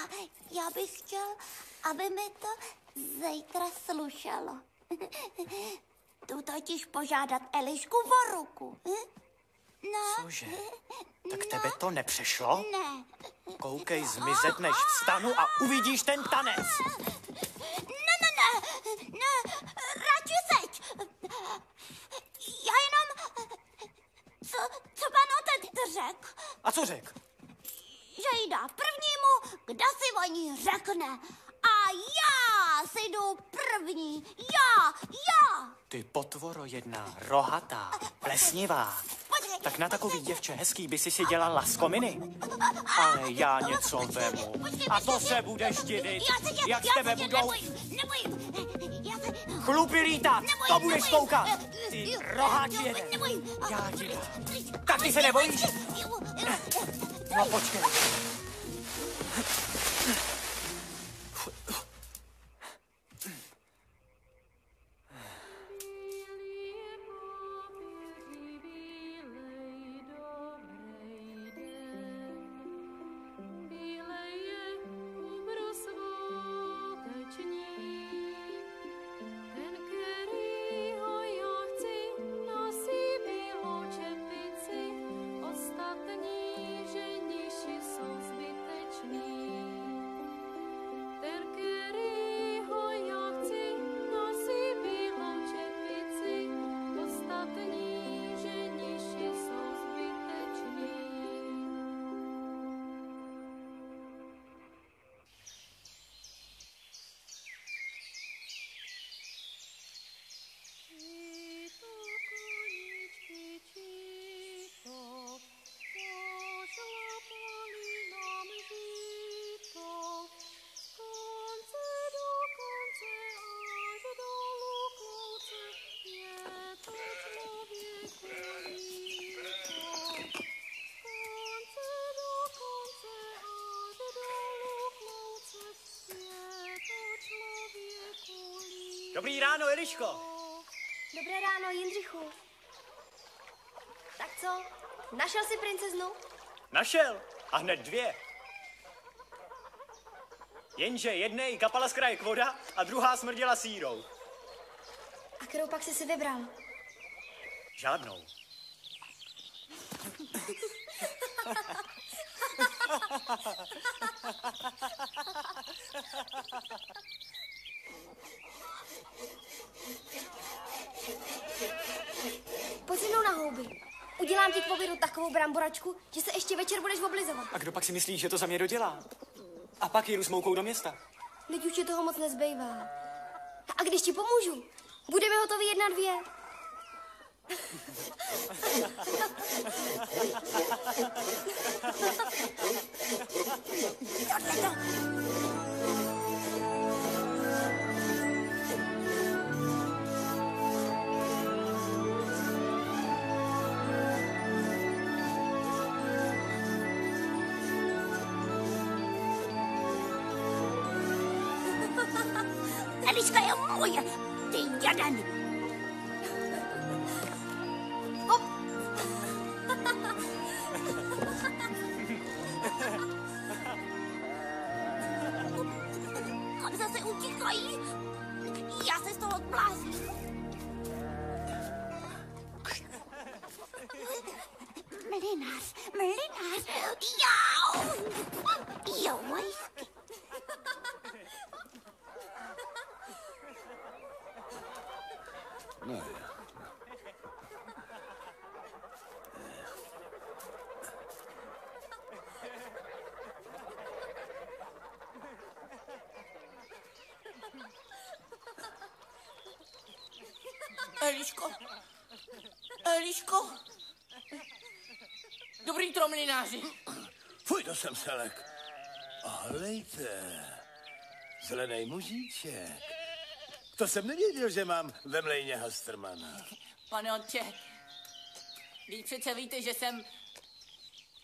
já bych chtěl, aby mi to zítra slušelo. Tu totiž požádat Elišku o ruku. hm? No, Cože? Tak tebe to nepřešlo? ne. Koukej zmizet, než vstanu a uvidíš ten tanec. Ne, ne, ne, ne, radši seď. Já jenom, co, co pan otec řekl, A co řek? že jí dá prvnímu, kdo si o ní řekne. A já si jdu první, já, já. Ty potvoro jedna, rohatá, plesnivá. Tak na takový děvče hezký by si si dělal laskominy. Ale já něco vemu. A to se budeš divit, se jak z tebe se budou se, chlupy lítat. To budeš koukat. Ty roháč jeden. Já ti dám. Tak ty se nebojíš? No počkej. Eliško. Dobré ráno, Jindřichu. Tak co? Našel jsi princeznu? Našel. A hned dvě. Jenže jedné jí kapala z kraje voda a druhá smrděla sírou. A kterou pak jsi si vybral? Žádnou. [laughs] Pojď se mnou na houby. Udělám ti k povědu takovou bramboračku, že se ještě večer budeš oblizovat. A kdo pak si myslí, že to za mě dodělá? A pak jdu s moukou do města. Teď už ti toho moc nezbývá. A když ti pomůžu, budeme hotovi jedna dvě. [laughs] Eliška Jo. Eliško. Eliško. Dobrý tromlináři. Fuj, to jsem selek. Hlejte, zelený mužíček. To jsem nevěděl, že mám ve mlejně Hastermana. Pane otče, vy přece víte, že jsem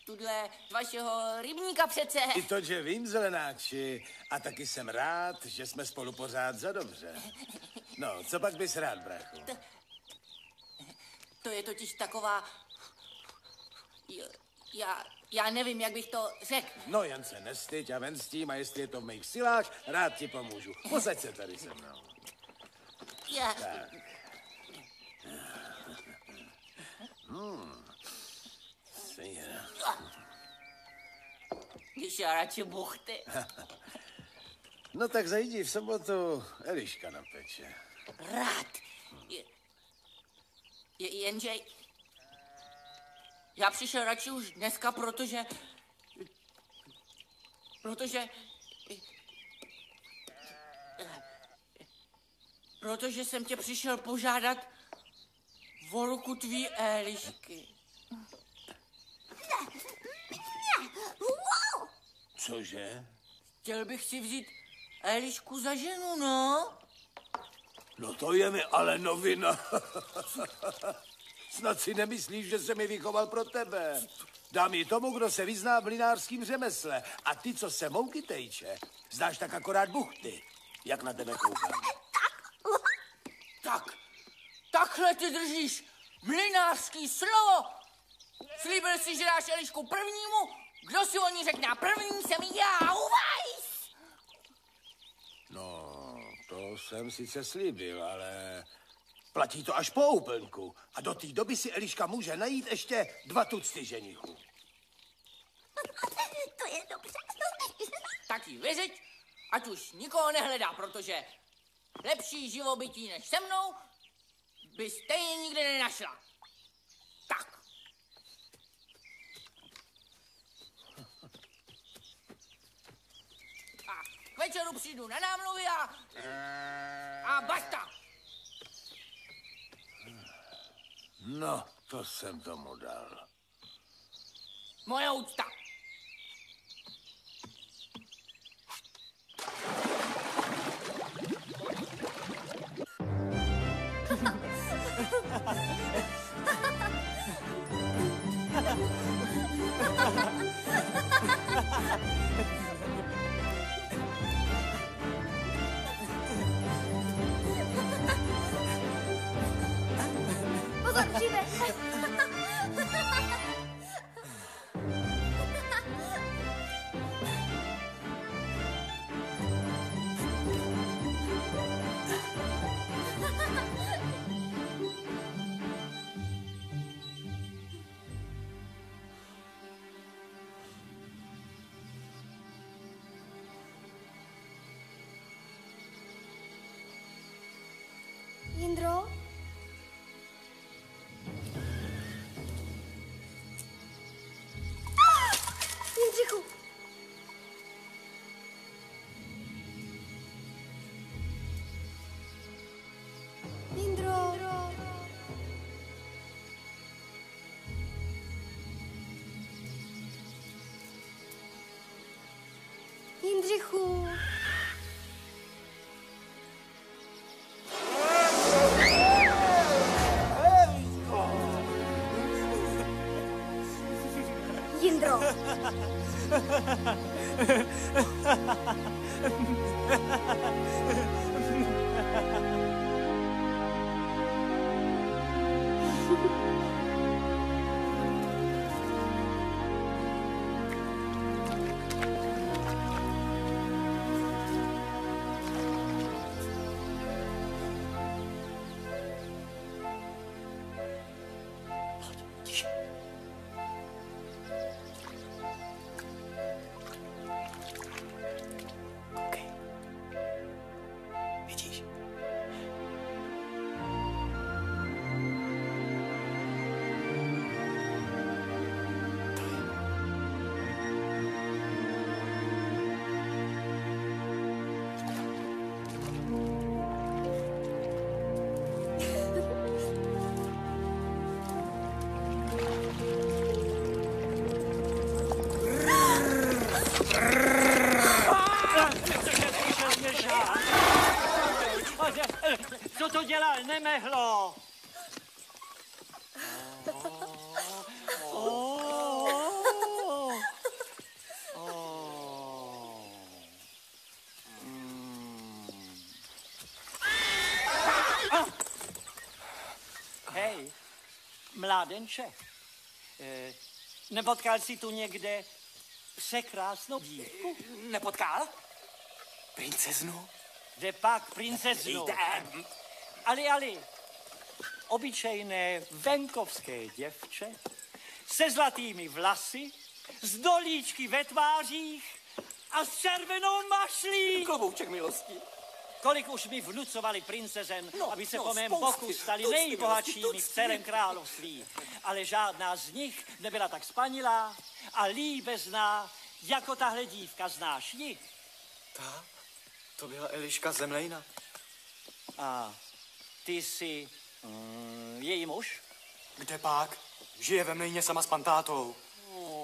tudle vašeho rybníka přece. I to, že vím, zelenáči, a taky jsem rád, že jsme spolu pořád za dobře. No, co pak bys rád, brachu? To je totiž taková... Já, já nevím, jak bych to řekl. No, jen se nestyď a ven s tím, a jestli je to v mých silách, rád ti pomůžu. Posaď se tady se mnou. Já, Tak. Hmm. Radši buchty. [laughs] No tak zajdi v sobotu Eliška na peče. Rád. Je, je, jenže... Já přišel radši už dneska, protože... Protože... Protože jsem tě přišel požádat o ruku tvý Elišky. Cože? Chtěl bych si vzít Elišku za ženu, no. No to je mi ale novina. [laughs] Snad si nemyslíš, že se mi vychoval pro tebe. Dám ji tomu, kdo se vyzná v mlinářském řemesle. A ty, co se mouky tejče, znáš tak akorát buchty. Jak na tebe koukám. Tak, takhle ty držíš mlinářský slovo. Slíbil jsi, že dáš Elišku prvnímu, kdo si o ní řekne a první jsem já, uvajs! No, to jsem sice slíbil, ale platí to až po úplnku. A do té doby si Eliška může najít ještě dva tucty ženichů. [laughs] To je dobře. Tak jí vyřiď, ať už nikoho nehledá, protože lepší živobytí než se mnou by stejně nikdy nenašla. Tak. A k večeru přijdu na námluvy a... A basta. No, to jsem tomu dal. Moje úcta. 我怎么进来？Jindřichu! [laughs] Jindro! [laughs] mládenče, eh, nepotkal jsi tu někde překrásnou dívku? Nepotkal? Princeznu? Kde pak princeznu? Jde. Ali, ali, obyčejné venkovské děvče se zlatými vlasy, s dolíčky ve tvářích a s červenou mašlí. Klobouček milosti. Kolik už mi vnucovali princezen, No, aby se no, po mém spousty, boku stali tucty, nejbohatšími v celém království. Ale žádná z nich nebyla tak spanilá a líbezná, jako tahle dívka. Znáš ji? Ta? To byla Eliška Zemlejna. A ty jsi mm, její muž? Kde pak? Žije ve mlejně sama s pantátou.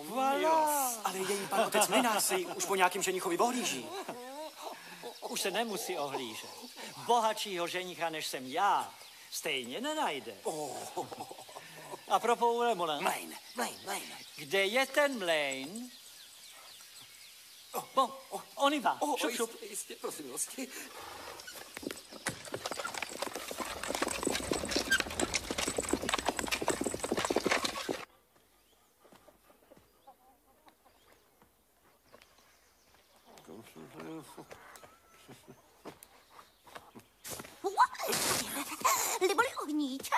Voilà. Ale její pan otec mlinář si už po nějakým ženichovi ohlíží. Už se nemusí ohlížet. Bohatšího ženicha, než jsem já, stejně nenajde. A pro Paule Molen. Mlejn, mlejn, mlejn. Kde je ten mlejn? Bo, on i va. O, Šup, šup. jistě, jistě, prosím milosti. Liboli ohníček.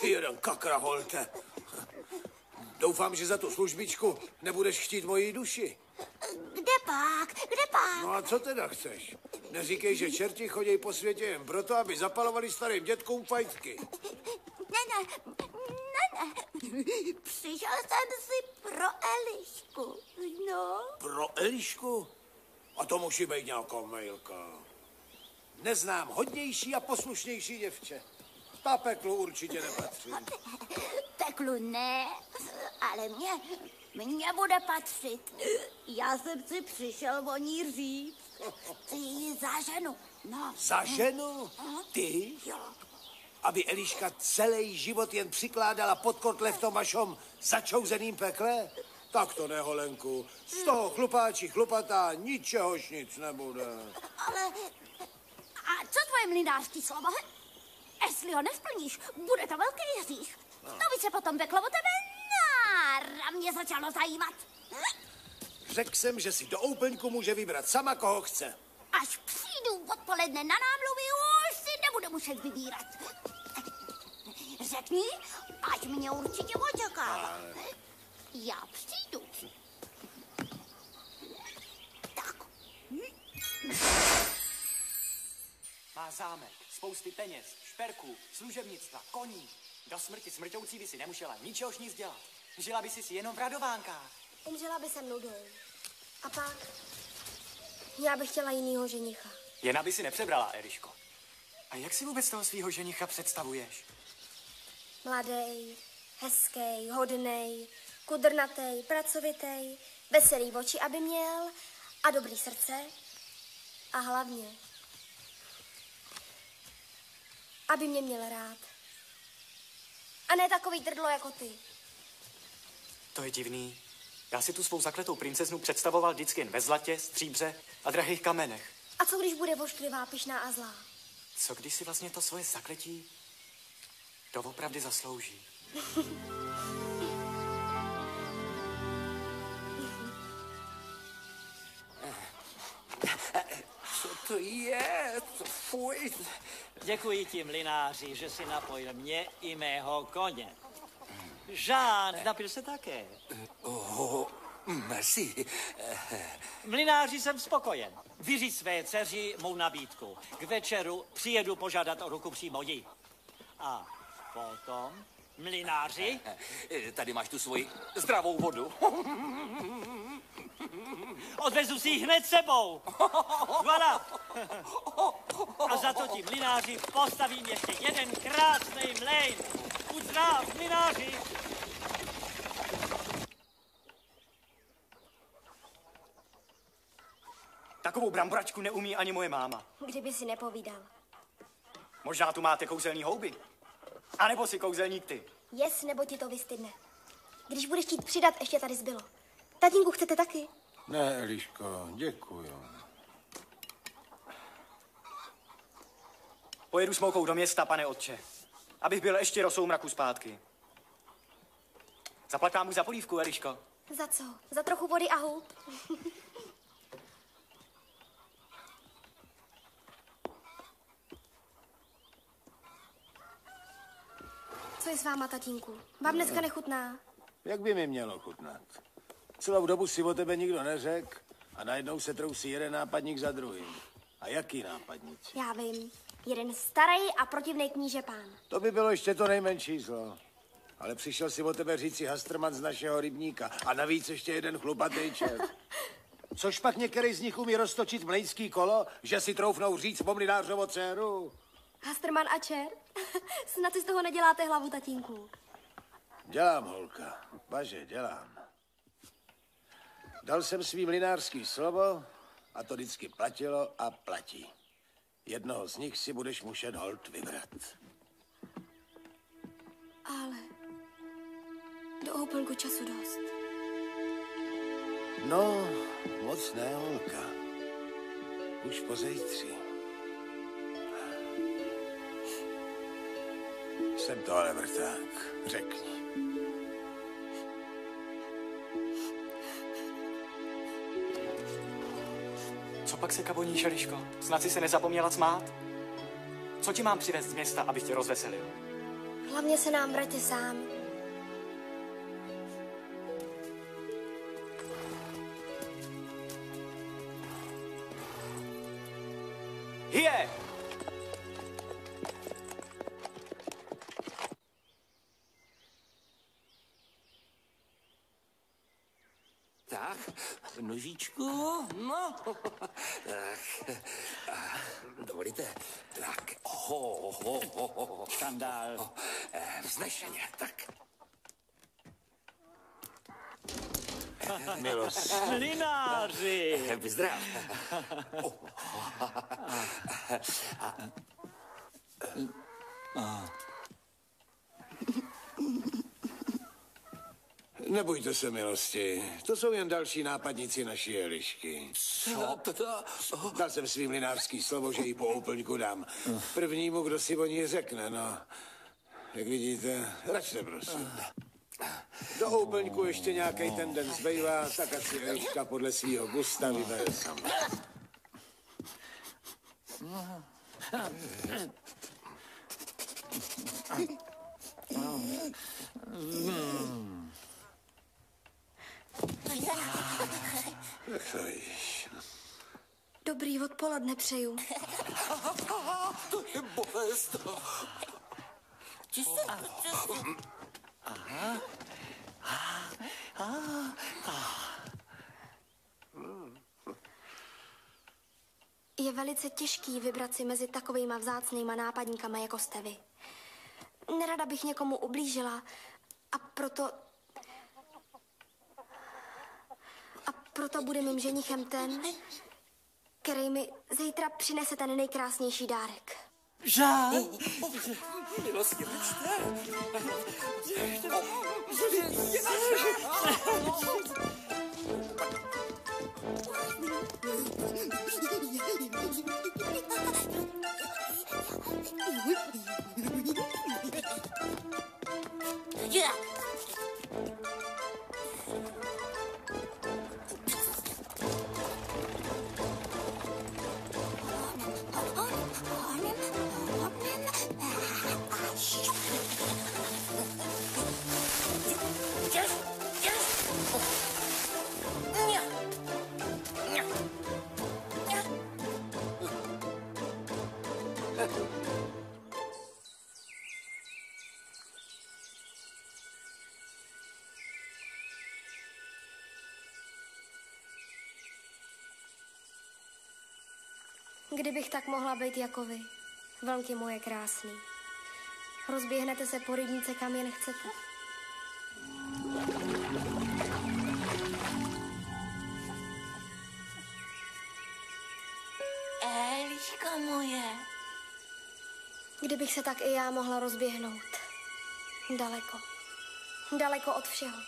Ty jeden kakra holte. Doufám, že za tu službičku nebudeš chtít moji duši. Kde pak? Kde pak? No a co teda chceš? Neříkej, že čerti chodí po světě jen proto, aby zapalovali starým dětkům fajtky. Ne, ne, ne, ne. Přišel jsem si pro Elišku. No. Pro Elišku? A to musí být nějaká mailka. Neznám hodnější a poslušnější děvče. Ta peklu určitě nepatří. Peklu ne, ale mě, mě bude patřit. Já jsem si přišel o ní říct. Chci ji za ženu. No. Za ženu? Ty? Jo. Aby Eliška celý život jen přikládala pod kotle v tom vašom začouzeným pekle? Tak to ne, Holenku. Z toho chlupáči chlupatá ničehož nic nebude. Ale... A co tvoje mlinářský slovo? Jestli ho nesplníš, bude to velký hřích. To by se potom peklo o tebe mě začalo zajímat. Řekl jsem, že si do úplňku může vybrat sama, koho chce. Až přijdu odpoledne na námluvy, už si nebudu muset vybírat. Řekni, ať mě určitě očekává. Já přijdu. Má zámek, spousty peněz, šperků, služebnictva, koní. Do smrti smrťoucí by si nemusela ničehož nic dělat. Žila by si si jenom v radovánkách. Umřela by se nudou. A pak? Já bych chtěla jinýho ženicha. Jen aby si nepřebrala, Eriško. A jak si vůbec toho svého ženicha představuješ? Mladý, hezký, hodný, kudrnatý, pracovitý, veselý oči, aby měl a dobrý srdce. A hlavně, aby mě měl rád. A ne takový drdlo jako ty. To je divný. Já si tu svou zakletou princeznu představoval vždycky jen ve zlatě, stříbře a drahých kamenech. A co když bude vošklivá, pyšná a zlá? Co když si vlastně to svoje zakletí doopravdy zaslouží? [laughs] to je? To fuj. Děkuji ti, mlináři, že si napojil mě i mého koně. Žán, napil se také. Oh, merci. Mlináři jsem spokojen. Vyříz své dceři mou nabídku. K večeru přijedu požádat o ruku přímo jí. A potom, mlináři, Tady máš tu svoji zdravou vodu. [laughs] odvezu si ji hned sebou. Voilà. A za to ti mlináři postavím ještě jeden krásný mlejn. Buď zdrav, mlináři. Takovou bramboračku neumí ani moje máma. Kdyby si nepovídal. Možná tu máte kouzelní houby. A nebo si kouzelník ty. Jes, nebo ti to vystydne. Když budeš chtít přidat, ještě tady zbylo. Tatínku, chcete taky? Ne, Eliško, děkuju. Pojedu s moukou do města, pane otče. Abych byl ještě rosou mraku zpátky. Zaplatám mu za polívku, Eliško. Za co? Za trochu vody a hub? Co je s váma, tatínku? Vám dneska nechutná? Jak by mi mělo chutnat? Celou dobu si o tebe nikdo neřekl a najednou se trousí jeden nápadník za druhým. A jaký nápadník? Já vím. Jeden starý a protivný kníže pán. To by bylo ještě to nejmenší zlo. Ale přišel si o tebe říci Hastrman z našeho rybníka a navíc ještě jeden chlupatý čert. [laughs] Což pak některý z nich umí roztočit mlejnský kolo, že si troufnou říct pomlinářovo dceru? Hasterman a čer? [laughs] Snad si z toho neděláte hlavu, tatínku. Dělám, holka. Baže, dělám. Dal jsem svým linářský slovo a to vždycky platilo a platí. Jednoho z nich si budeš muset hold vybrat. Ale do úplnku času dost. No, moc ne, holka. Už po zítři. Jsem to ale vrták, řekni. Pak se kaboníš, Eliško? Snad si se nezapomněla smát? Co ti mám přivést z města, abych tě rozveselil? Hlavně se nám vraťte sám. Hije! Tak, nožičku, no. A, dovolíte? Tak, ho, ho, ho, ho. Skandál. Eh, Vznešeně, tak. [laughs] Milost. Mlináři. Zdrav. [laughs] Oh. Nebojte se, milosti. To jsou jen další nápadníci naší Elišky. Co? Dal jsem svým linářský slovo, že ji po úplňku dám. Prvnímu, kdo si o ní řekne, no. Jak vidíte, račte, prosím. Do úplňku ještě nějaký ten den zbývá, tak ať si Eliška podle svého gusta vybere sama. Víš. Dobrý odpoledne přeju. To je bolest. Aha. Je velice těžký vybrat si mezi takovýma vzácnýma nápadníkama, jako jste vy. Nerada bych někomu ublížila a proto... A proto bude mým ženichem ten, který mi zítra přinese ten nejkrásnější dárek. Žán! Milosti. Yeah. Kdybych tak mohla být jako vy. Vlnky moje krásný. Rozběhnete se po rybníce, kam jen chcete. Eliška moje. Kdybych se tak i já mohla rozběhnout. Daleko. Daleko od všeho.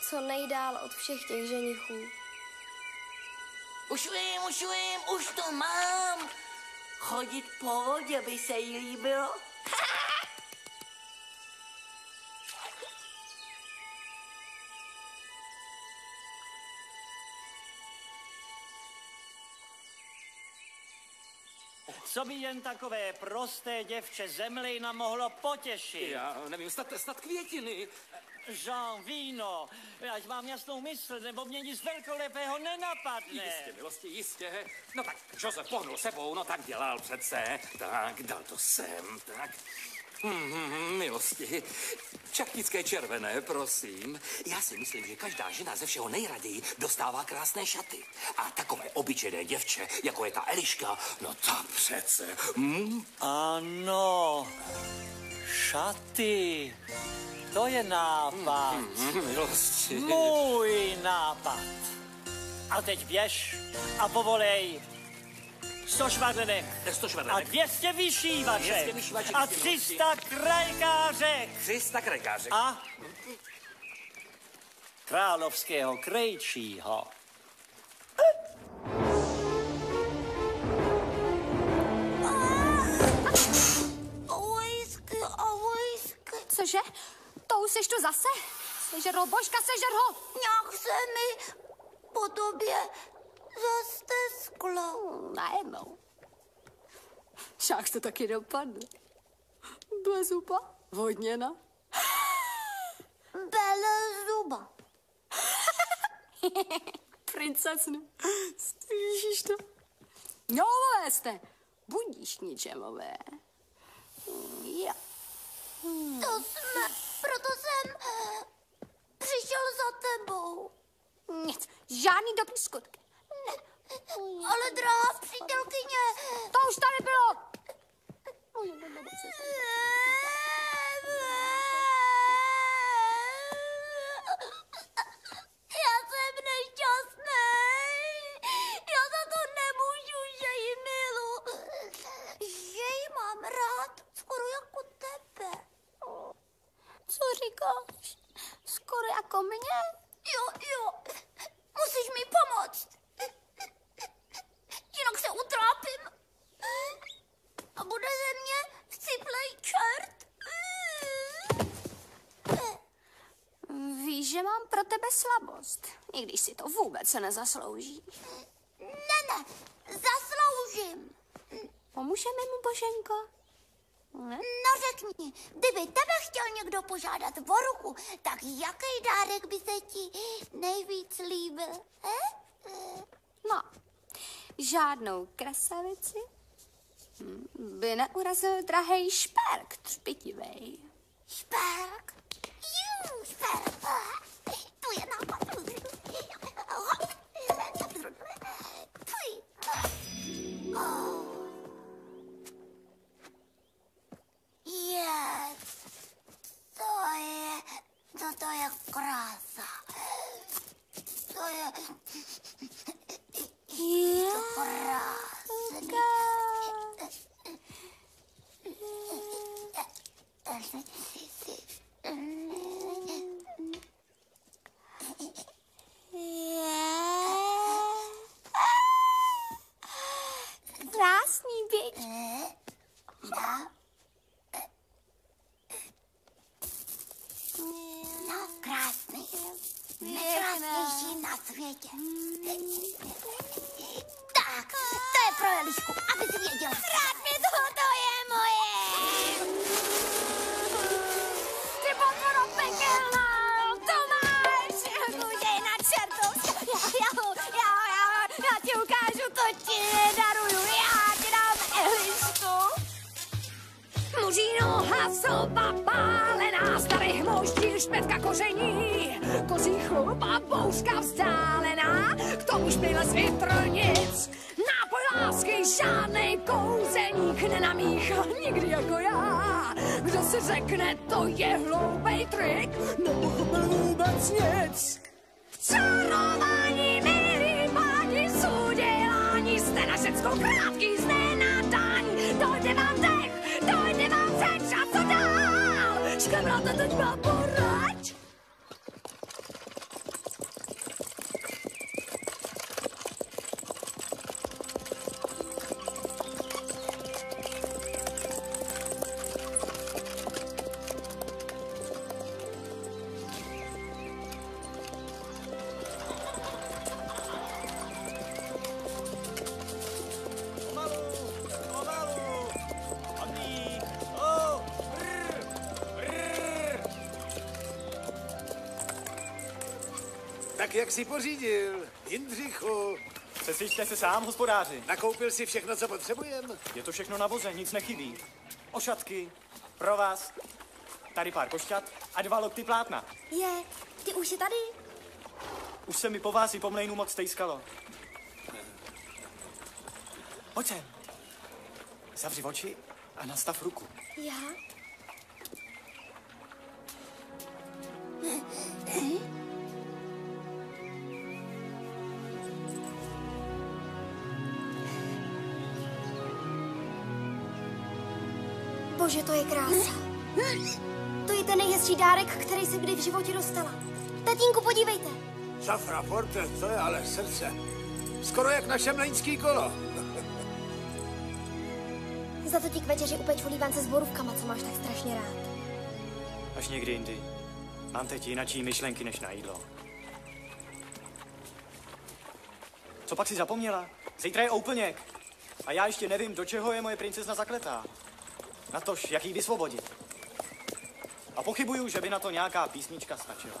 Co nejdál od všech těch ženichů. Už vím, už vím, už to mám. Chodit po vodě by se jí líbilo. [laughs] Co by jen takové prosté děvče zemlejna mohlo potěšit? Já nevím, snad, snad květiny. Jean, víno, ať mám jasnou mysl, nebo mě nic velkolepého nenapadne. Jistě, milosti, jistě. No tak, Josef pohnul sebou, no tak dělal přece. Tak, dal to sem, tak. Mm, milosti, čachtické červené, prosím. Já si myslím, že každá žena ze všeho nejraději dostává krásné šaty. A takové obyčejné děvče, jako je ta Eliška, no ta přece. Mm. Ano, šaty. To je nápad. Mm, milosti. Můj nápad. A teď běž a povolej 100 švadlenek. 100 A švadlenek. 200 vyšívaček. 200 vyšívaček, A jistě, 300 krajkářek. 300 krajkářek. A královského krejčího. A. Cože? To už seš tu zase? Sežer ho, božka, sežer ho. Nějak se mi po tobě zastesklo. Najednou. Však to taky dopadne. Bez zuba, vodněna. Bele zuba. Princeznu. Slyšíš to? Jomové jste. Budíš ničemové. Jo. To jsme, proto jsem eh, přišel za tebou. Nic, žádný dobrý skutky. Ne, ale drahá přítelkyně. To už tady bylo. Já jsem nešťastný. Já za to nemůžu, že ji milu. Že ji mám rád, skoro jako tebe. Co říkáš? skoro jako mě. Jo, jo. Musíš mi pomoct. Jinak se utrápím. A bude ze mě vciplej čert. Víš, že mám pro tebe slabost, i když si to vůbec nezaslouží. Ne, ne, zasloužím. Pomůžeme mu, Boženko? No řekni, kdyby tebe chtěl někdo požádat o ruku, tak jaký dárek by se ti nejvíc líbil? Eh? No, žádnou krasavici by neurazil drahej šperk třpitivej. Šperk? Jú, šperk. To je nápad. Fuj. Oh. Je, to je, no to je krása. To je, je to krásný. Krásný, byť. No. No, krásný. Nejkrásnější na světě. Tak, to je pro Elišku, aby si věděla. Rád mi to, to je moje. Ty potvoro pekelná, koření, kozí chlup a bouřka vzdálená, k tomu špejle z vitrnic. Nápoj lásky žádnej kouzeník nenamíchá nikdy jako já. Kdo si řekne, to je hloupej trik, nepochopil vůbec nic. Čarování, milí páni, jsou dělání, jste na všecko krátký znenadání, dojde vám dech, dojde vám řeč a co dál? Škemrata teď má poraď. Jak si pořídil, Jindřichu? Přesvědčte se sám, hospodáři. Nakoupil si všechno, co potřebujeme? Je to všechno na voze, nic nechybí. Ošatky, pro vás, tady pár košťat a dva lokty plátna. Je, ty už je tady? Už se mi po vás i po mlejnu moc stejskalo. Pojď sem. Zavři oči a nastav ruku. Já? [laughs] Bože, to je krása. To je ten nejhezčí dárek, který jsem kdy v životě dostala. Tatínku, podívejte. Safra Forte, to je ale srdce. Skoro jak naše mlejnský kolo. [laughs] Za to ti k večeři upeču lívance s borůvkama, co máš tak strašně rád. Až někdy jindy. Mám teď jinačí myšlenky než na jídlo. Co pak si zapomněla? Zítra je úplněk. A já ještě nevím, do čeho je moje princezna zakletá. Na tož, jak jí vysvobodit. A pochybuju, že by na to nějaká písnička stačila.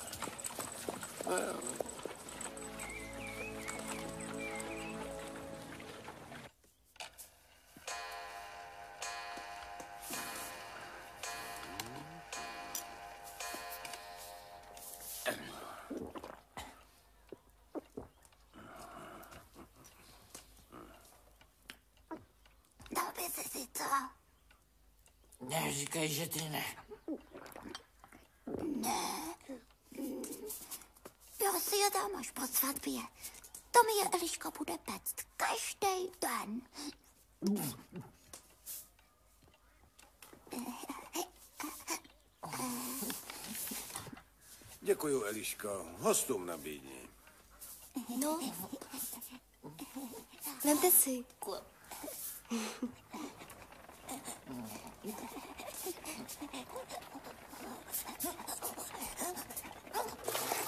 Dal by si? Neříkej, že ty ne. Ne. Já si je dám až po svatbě. To mi je Eliška bude pect každý den. Děkuju, Eliško. Hostům nabídni. No. Vemte si.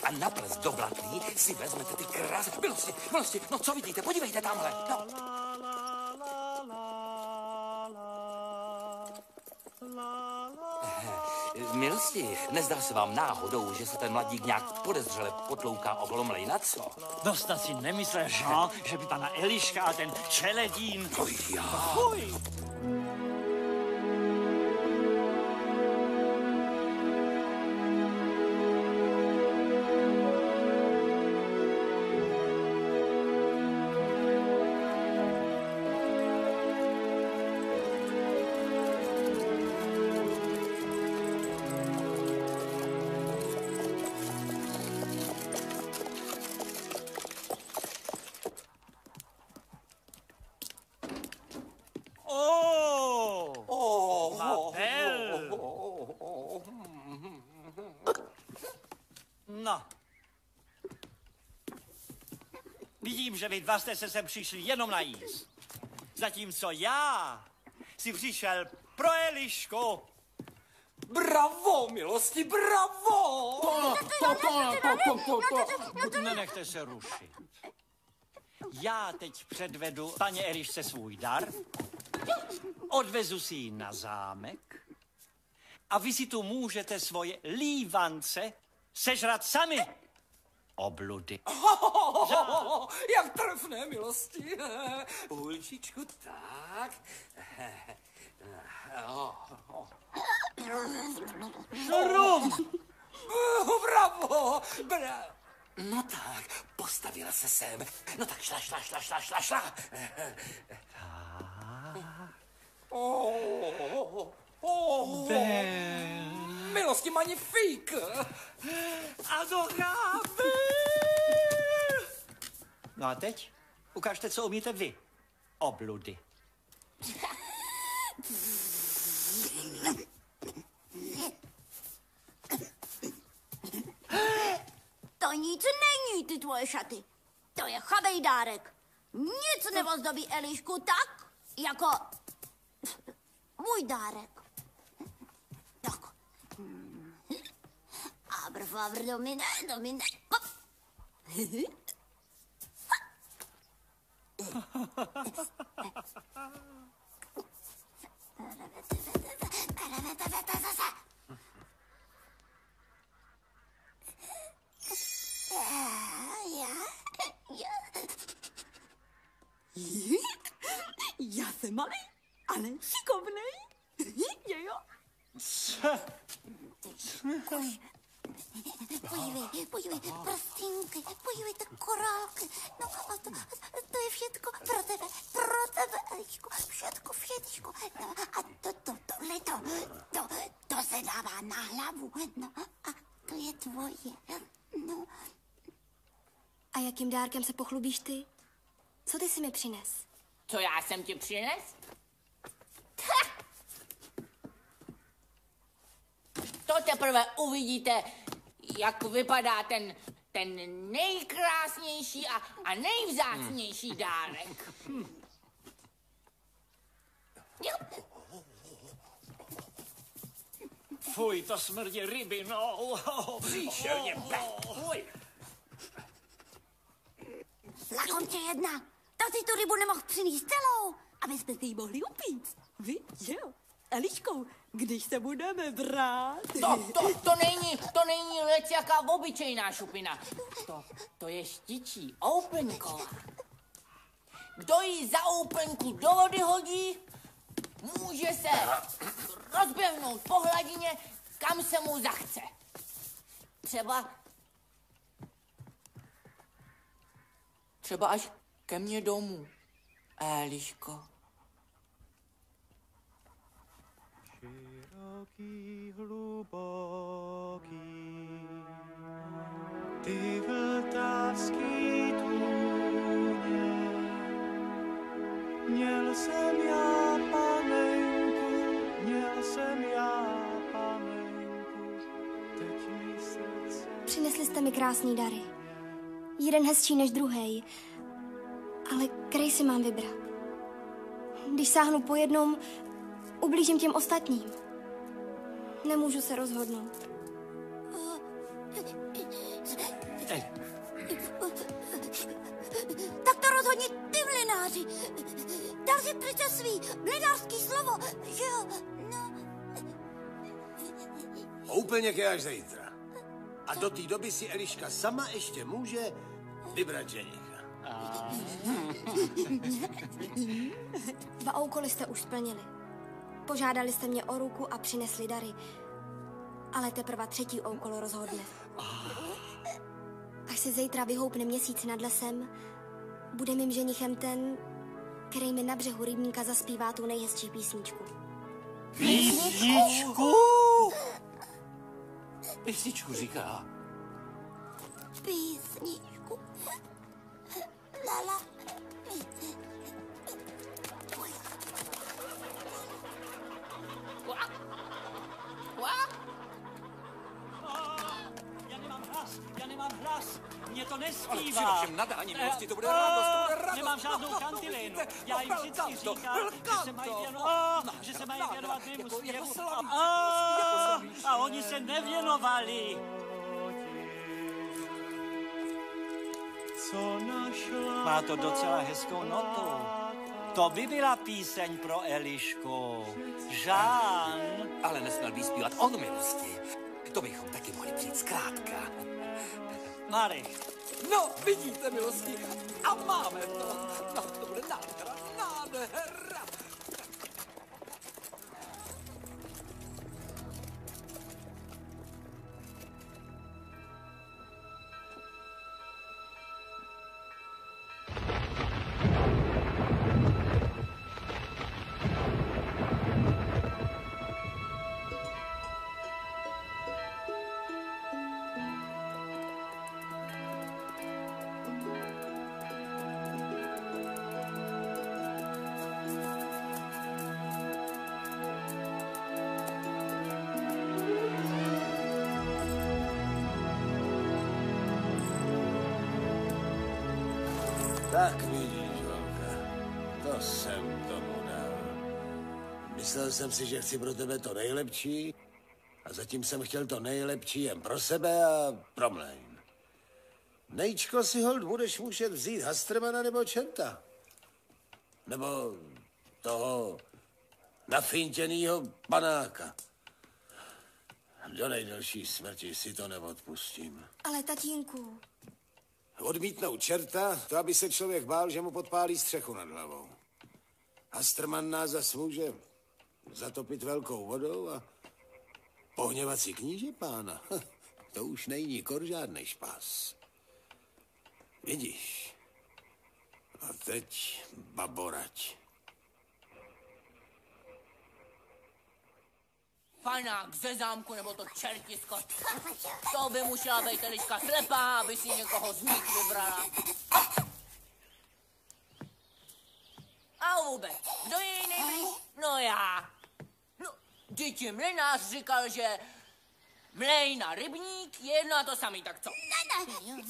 A na prst do blatný si vezmete ty krásy. Milosti, milosti, no co vidíte? Podívejte tamhle. No. Milosti, nezdá se vám náhodou, že se ten mladík nějak podezřele potlouká okolo mlejna, co? No snad si nemyslel, že, že by pana Eliška a ten čeledín... To já. Fuj. Vy dva jste se sem přišli jenom najíst. Zatímco já si přišel pro Elišku. Bravo, milosti, bravo! To, to, to, to, to, to, to. Nenechte se rušit. Já teď předvedu paní Elišce svůj dar, odvezu si ji na zámek a vy si tu můžete svoje lívance sežrat sami. Obludy. Oh, jak trefné, milosti. Půlčičku, tak. Šurum! Bravo, bravo. No tak, postavila se sem. No tak šla, šla, šla, šla, šla, šla. Oh, oh, Belle. Milosti magnifik. Adorable! No a teď ukážte, co umíte vy. Obludy. To nic není, ty tvoje šaty. To je chabej dárek. Nic neozdobí Elišku tak, jako můj dárek. Tak. Abrfavr domine, domine. Hop. Já jsem malý, ale šikovnej. [laughs] Je jo? [laughs] Podívej, podívej, prstinky, podívej, ty korálky. No a to, to je všetko pro tebe, pro tebe, Eliško, všetko, všetko. No a to, to, tohle to, to, to se dává na hlavu. No a to je tvoje. No, A jakým dárkem se pochlubíš ty? Co ty si mi přines? Co já jsem ti přines? To teprve uvidíte, jak vypadá ten, ten nejkrásnější a, a nejvzácnější dárek. Fuj, to smrdí rybinou. Příšerně, fuj. lakomče jedna, to si tu rybu nemohl přinést celou, aby jsme si ji mohli upít. Vy, že jo? Eliško, když se budeme brát... To, to, to není, to není lec jaká obyčejná šupina. To, to je štičí, oupenková. Kdo ji za oupenku do vody hodí, může se rozběhnout po hladině, kam se mu zachce. Třeba... Třeba až ke mně domů, Eliško. Široký, hluboký, ty vltavský tůně. Měl jsem já panenku, měl jsem já panenku, teď mi srdce jste mi krásný dary. Jeden hezčí než druhý. Ale který si mám vybrat? Když sáhnu po jednom, ublížím těm ostatním. Nemůžu se rozhodnout. Tak to rozhodně ty mlináři. Dal si přece svý mlinářský slovo, že jo? No, Úplně ke až zítra. A do té doby si Eliška sama ještě může vybrat ženicha. Dva úkoly jste už splnili. Požádali jste mě o ruku a přinesli dary. Ale teprve třetí úkol rozhodne. Až se zítra vyhoupne měsíc nad lesem, bude mým ženichem ten, který mi na břehu rybníka zaspívá tu nejhezčí písničku. Písničku? Písničku říká. písničku. Lala. Já nemám hlas, já nemám hlas. Mě to Ale nespívá. při vašem nadání milosti to bude Eh, radost, to bude radost. Nemám žádnou [laughs] No, no, kantilinu. vidíte, Já jim vždycky říkám, byl že se mají věnovat, No, že se mají věnovat mému jako- jako zpěvu. slavíček, A, jako a oni se nevěnovali. Co našla Má to docela hezkou notu. To by byla píseň pro Elišku. Žán. Ale nesměl by zpívat on milosti. To bychom taky mohli přijít zkrátka. Marek. No, vidíte, milosti. A máme to. No, to bude nádhera, nádhera. Jsem si, že chci pro tebe to nejlepší a zatím jsem chtěl to nejlepší jen pro sebe a pro mlejn. Nejčko si hold budeš muset vzít Hastrmana nebo Čerta. Nebo toho nafintěnýho panáka. Do nejdelší smrti si to neodpustím. Ale tatínku, Odmítnout čerta, to aby se člověk bál, že mu podpálí střechu nad hlavou. Hastrman nás zas může zatopit velkou vodou a pohněvat si kníže pána. [laughs] To už není kor žádný špás. Vidíš? A teď baborať. Panák ze zámku, nebo to čertisko. To by musela být Eliška slepá, aby si někoho z nich vybrala. A vůbec, kdo je jiný? No já. No, děti mlinář říkal, že mlejna rybník je jedno a to samý, tak co? Ne, ne, ne,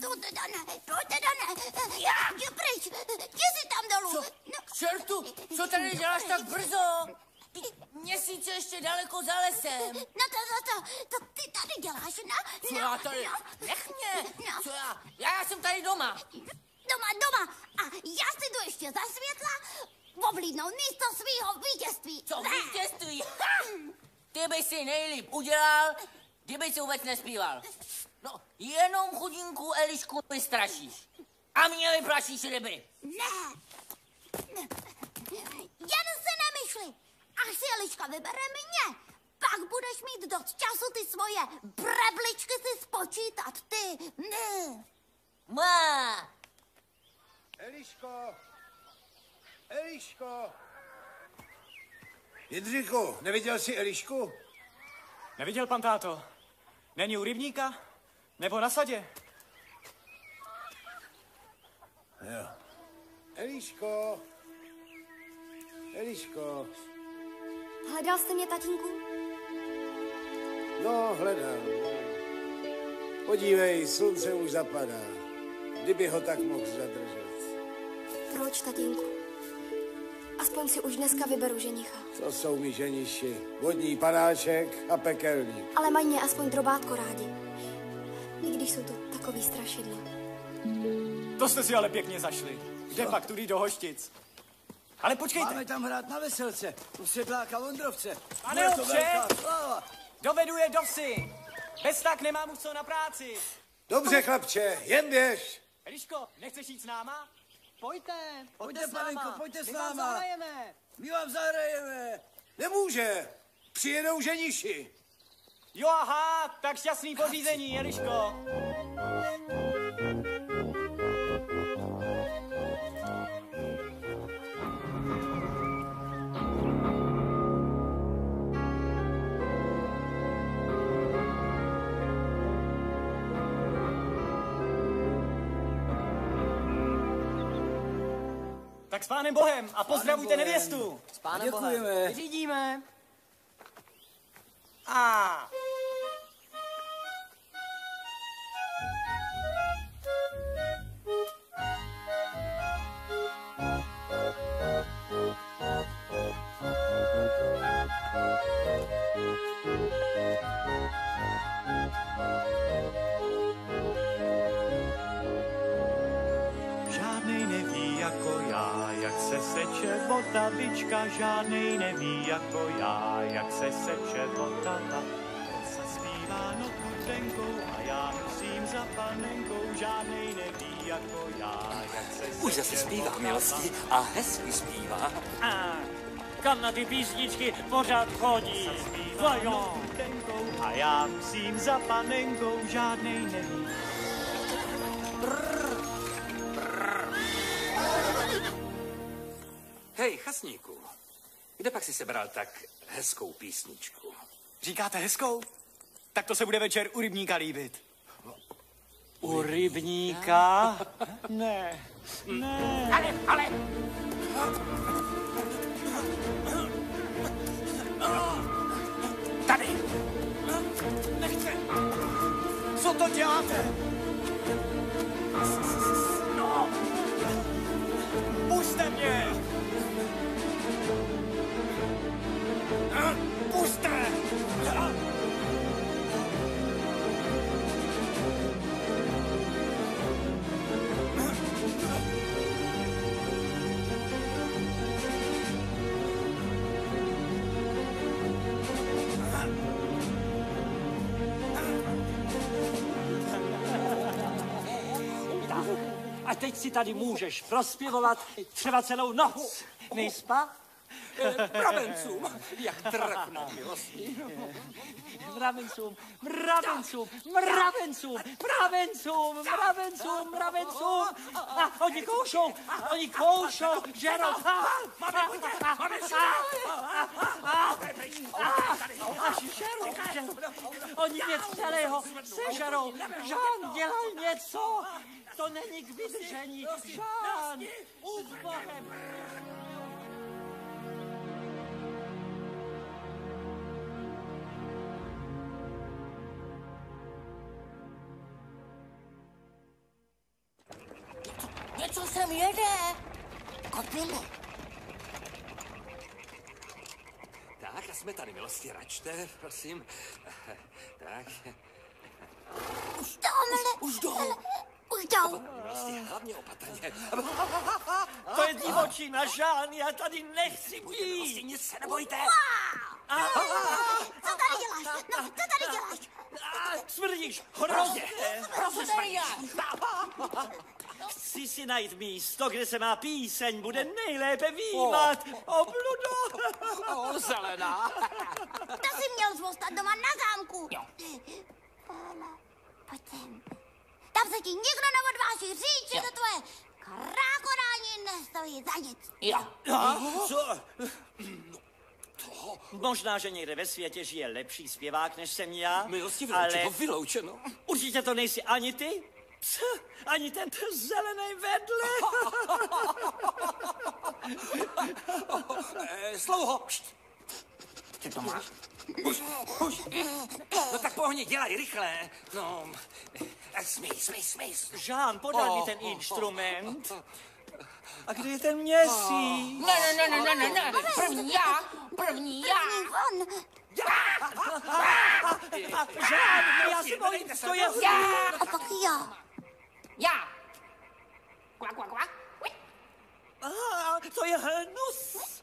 to teda ne, to teda ne. Já, jdi pryč, jdi si tam dolů. Co? K čertu, co tady děláš tak brzo? Ty Měsíc je ještě daleko za lesem. No to, to, to, to ty tady děláš, no? Co no, já tady? No, Nech mě. No. Co já? Já, jsem tady doma. Doma, doma. A já si jdu ještě za světla oblídnout místo svého vítězství. Co Ne. vítězství? Ha! Ty by si nejlíp udělal, kdyby si vůbec nespíval. No, jenom chudinku Elišku vystrašíš. A mě vyplašíš ryby. Ne. Jen se nemyšli. Až si Eliška vybere mě, pak budeš mít dost času ty svoje brebličky si spočítat. Ty, ne. Má. Eliško! Eliško! Jindřichu, neviděl jsi Elišku? Neviděl pan táto? Není u rybníka? Nebo na sadě? Jo. Eliško! Eliško! hledal jste mě, tatínku? No, hledám. Podívej, slunce už zapadá. Kdyby ho tak mohl zadržet. Proč, tatínku? Aspoň si už dneska vyberu ženicha. To jsou mi ženiši. Vodní panáček a pekelník. Ale mají mě aspoň drobátko rádi. I když jsou to takový strašidlo. To jste si ale pěkně zašli. Kde pak tudy do hoštic? Ale počkejte. Máme tam hrát na veselce, u sedláka Vondrovce. Pane sláva. Dovedu je do vsi. Bez tak nemám už co na práci. Dobře, chlapče, jen běž. Eliško, nechceš jít s náma? Pojďte, Pojďte, s náma. panenko, pojďte s My vám náma. zahrajeme. My vám zahrajeme. Nemůže. Přijedou ženiši. Jo, aha, tak šťastný pořízení, Eliško. Tak s pánem Bohem a pozdravujte Bohem. nevěstu. S pánem Děkujeme. Bohem. Vyřídíme. A. seče votavička, žádnej neví jako já, jak se seče votava. Osa zpívá notu tenkou a já musím za panenkou, žádnej neví jako já, jak se seče Už zase zpívá milosti a hezky zpívá. A kam na ty písničky pořád chodí? Vajo. Tenkou a já musím za panenkou, žádnej neví. Hej, chasníku, kde pak si sebral tak hezkou písničku? Říkáte hezkou? Tak to se bude večer u rybníka líbit. U rybníka? Ne, ne. Ale, ale... Tady! Nechte! Co to děláte? No! Puste mě! Puste! A teď si tady můžeš prospěvovat třeba celou noc. Nejspa? Mravencům, jak trefná milosti. Mravencům, mravencům, mravencům, mravencům, mravencům, mravencům. A oni koušou, oni koušou, žerou. Máme, máme Až žerou, žerou. Oni mě celého sežerou. Žán, dělej něco. To není k vydržení. Žán, s Bohem. Něco sem jede. Kotvile. Tak a jsme tady, milosti, račte, prosím. Tak, Už jdou, už jdou. Už jdou. Milosti, hlavně opatrně. To je divočina, Žán, já tady nechci Milosti, být. nic se nebojte. Co tady děláš? No, co tady děláš? Smrdíš, hrozně. Tady děláš? Chci si najít místo, kde se má píseň bude nejlépe výjímat. O, bludo. O, zelená. To jsi měl zůstat doma na zámku. Jo. Pojď sem. Tam se ti nikdo neodváží říct, že to tvoje krákodání nestojí za nic. Jo. A, co? Možná, že někde ve světě žije lepší zpěvák, než jsem já. Milosti, ale vyloučeno. určitě to nejsi ani ty, Pst, ani ten zelený vedle. Eh, Slouho. Pšt. Ty to máš? Už, už. No tak pohni, dělaj rychle. No, smí, smí, smí. Žán, podal mi ten instrument. A kde je ten měsíc? Ne, ne, ne, ne, ne, ne, ne. První já, první já. on. Žán, já si bojím, to je... Já. A pak já. Já. Kvak, kvak, kvak. Ah, to je hnus.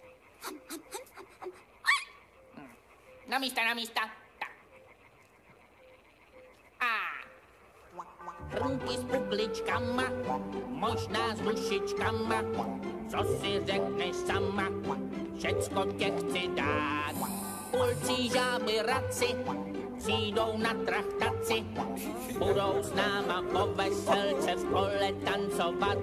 Na místa, na místa. Tak. A. S pukličkama, možná s dušičkama, co si řekneš sama, všecko tě chci dát. Pulcí žáby raci, přijdou na trachtaci, budou s náma po veselce v kole tancovat.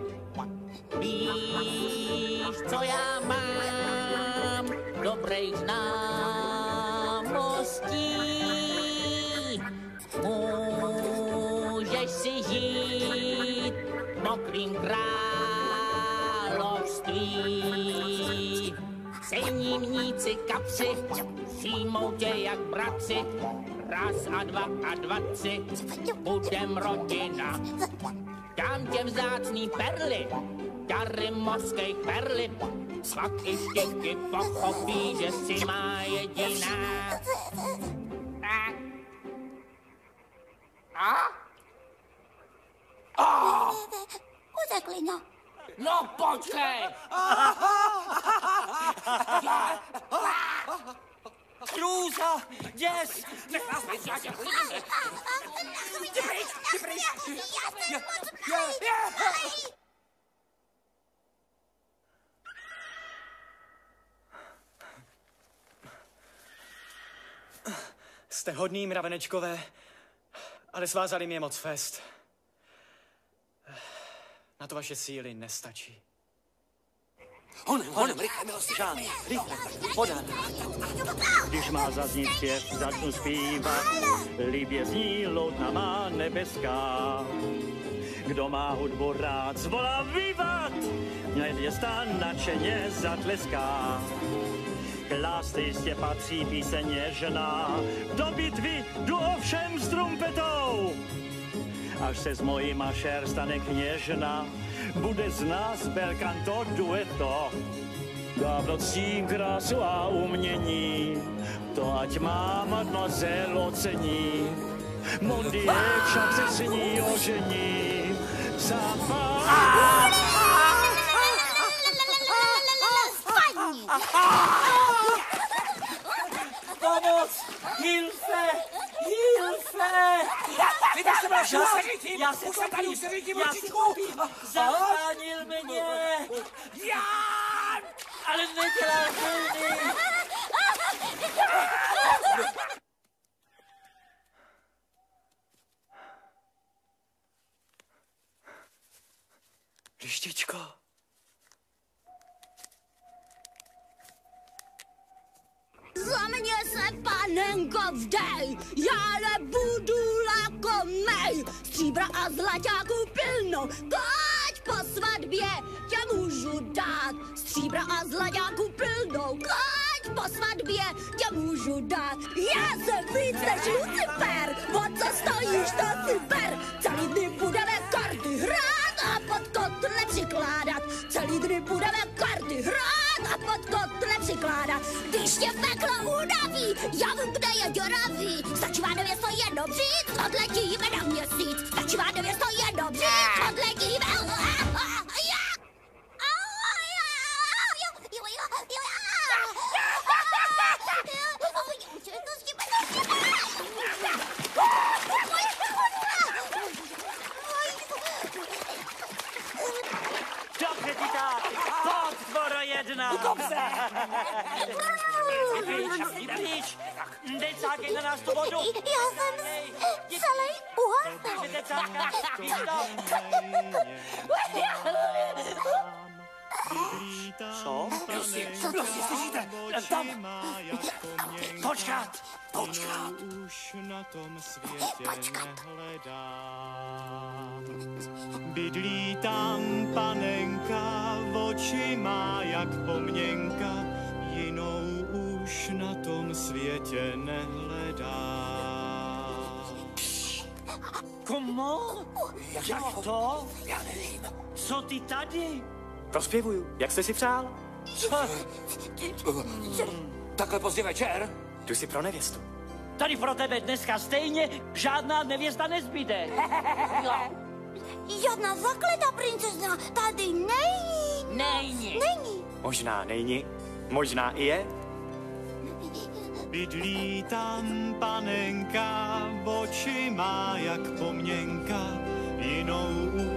Víš, co já mám, dobrých známostí. Můžeš si žít mokrým království. Sejnímníci kapři přijmou tě jak bratři, raz a dva a dvaci, budem rodina. Dám tě vzácný perly, dary mořských perly, pak i štěky pochopí, že si má jediná. A? A? A? Utekli, no. No počkej! Děs. Nech nás být, já tě Jdi pryč, jdi pryč. Já jsem moc malý. Jste hodný, mravenečkové, ale svázali mě moc fest. Na to vaše síly nestačí. Honem, honem, rychle, milosti. Žán, rychle, podal. Když má zaznít zpěv, začnu zpívat. Líbě zní loutna má nebeská. Kdo má hudbu rád, zvolá vivat. Nevěsta nadšeně zatleská. K lásce jistě patří píseň něžná. Do bitvy jdu ovšem s trumpetou. Až se s mojí mašer stane kněžna, bude z nás belkanto dueto. Dávno ctím krásu a umění, to ať má mademoiselle ocení. Mondie však se s ní ožení, zapá... Pomoc! Hilfe! Hilfe! Vydrž se, byla Já šulavý, já se se tady, Já se ručičku. Zachránil mě! Jan! Ale nedělal vlny! Lištičko. Za mě se panenko vdej, já nebudu lakomej. Stříbra a zlaťáku pilno, koť po svatbě tě můžu dát. Stříbra a zlaťáku pilno, koť po svatbě tě můžu dát. Já jsem víc než Lucifer, o co stojíš, to si ber. Celý dny budeme karty hrát a pod kotle přikládat. Celý dny budeme karty hrát a pod kotle přikládat. Když tě peklo unaví, já vím, kde je děravý. Stačí vám nevěsto jedno přijít, odletíme na měsíc. Stačí vám nevěsto jedno přijít, odletíme. Dobře ti tak! Pojď, tvoro jedna! Jdi pryč, jdi pryč! Decákej na nás tu vodu! Já jsem celý uhasen. Takže decáka, místo! Co? Prostě, prostě, slyšíte? Tam. Počkat, počkat. Už na tom světě nehledám. Bydlí tam panenka, oči má jak pomněnka, jinou už na tom světě nehledá. Komo? Jak to? Já nevím. Co ty tady? Prospěvuju, jak jste si přál? Takhle pozdě večer? Jdu si pro nevěstu. Tady pro tebe dneska stejně žádná nevěsta nezbyde. Žádná zakletá princezna tady není. Není. Není. Možná není, možná i je. Bydlí tam panenka, oči má jak poměnka, jinou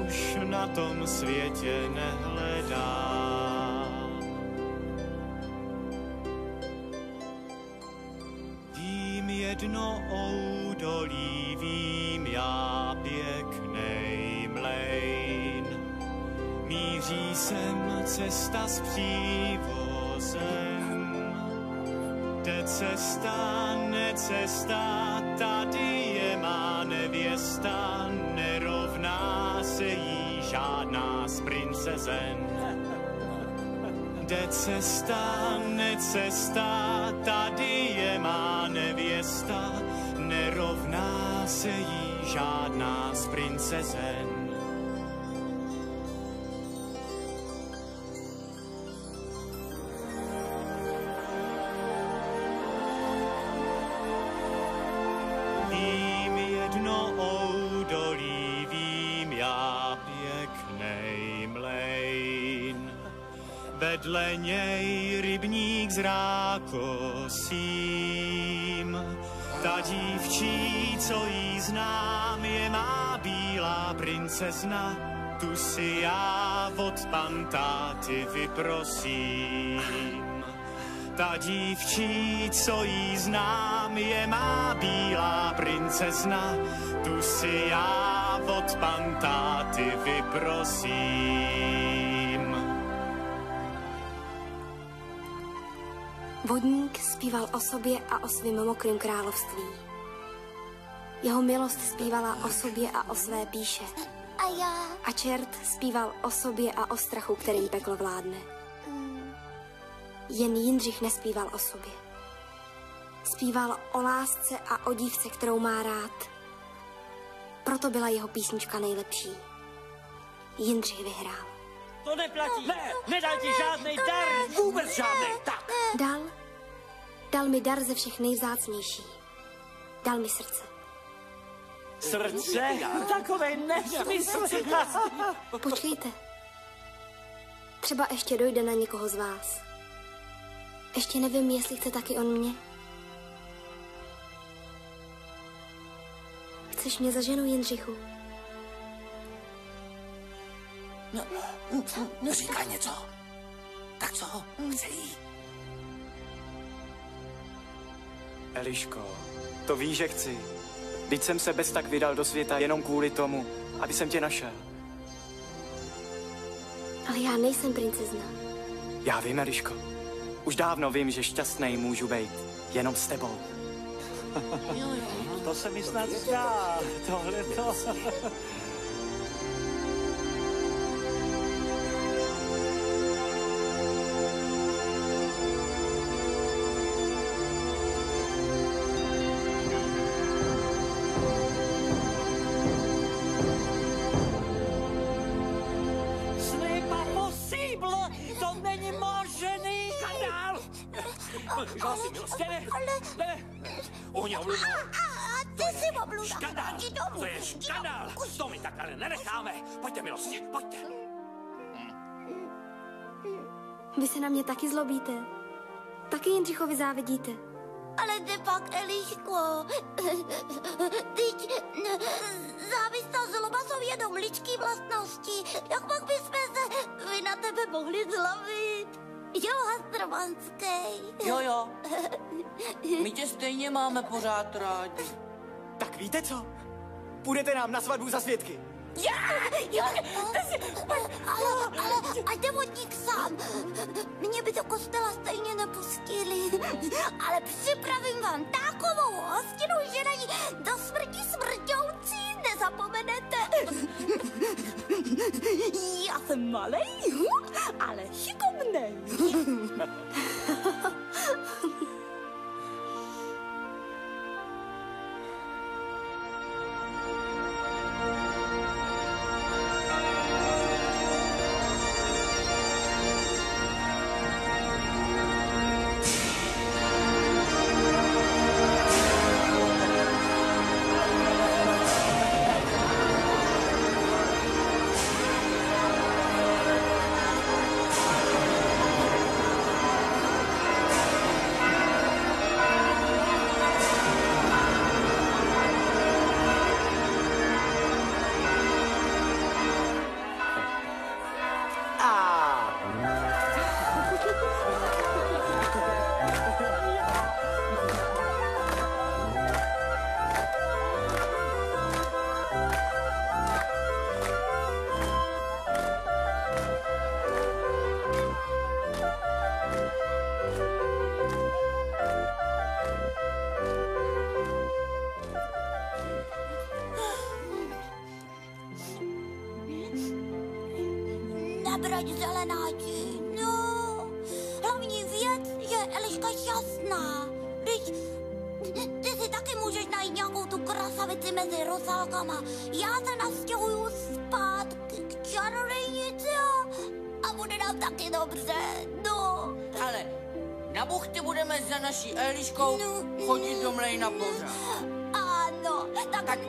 už na tom světě nehledá. Jedno oudolí, vím já pěknej mlejn. Míří sem cesta s přívozem. Jde cesta, necesta, tady je má nevěsta, nerovná se jí žádná z princezen. Jde cesta, necesta, tady je má nevěsta, nerovná se jí žádná z princezen. Rákosím. Ta dívčí, co jí znám, je má bílá princezna. Tu si já od pantáty vyprosím. Ta dívčí, co jí znám, je má bílá princezna, tu si já od pantáty vyprosím. Vodník zpíval o sobě a o svém mokrém království. Jeho milost zpívala o sobě a o své píše. A já? A čert zpíval o sobě a o strachu, kterým peklo vládne. Jen Jindřich nespíval o sobě. Zpíval o lásce a o dívce, kterou má rád. Proto byla jeho písnička nejlepší. Jindřich vyhrál. To neplatí. Ne, nedal ti žádný dar. Vůbec žádný. Tak. Dal, dal mi dar ze všech nejvzácnější. Dal mi srdce. Srdce? Takovej nesmysl. Počkejte. Třeba ještě dojde na někoho z vás. Ještě nevím, jestli chce taky on mě. Chceš mě za ženu, Jindřichu? No, no říkaj něco. Tak co? Chce jí. Eliško, to víš, že chci. Teď jsem se bez tak vydal do světa jenom kvůli tomu, aby jsem tě našel. Ale já nejsem princezna. Já vím, Eliško. Už dávno vím, že šťastný můžu být. Jenom s tebou. [laughs] To se mi snad zdá. Tohle to. [laughs] Jdi domů. To je škandál! To my takhle nenecháme! Pojďte, milosti, pojďte! Vy se na mě taky zlobíte. Taky Jindřichovi závidíte. Ale de pak, Eliško, teď závist a zloba jsou jenom lidský vlastnosti. Jak pak bychom se vy na tebe mohli zlobit? Jo, Hastromanský. Jo, jo. My tě stejně máme pořád rádi. Tak víte co? Půjdete nám na svatbu za svědky. Já, já, ale, ale, a jde vodník sám. Mě by do kostela stejně nepustili. Ale připravím vám takovou hostinu, že na ní do smrti smrťoucí nezapomenete. Já jsem malej, ale šikovnej. naší Eliškou chodit do mlejna pořád. Ano, tak, tak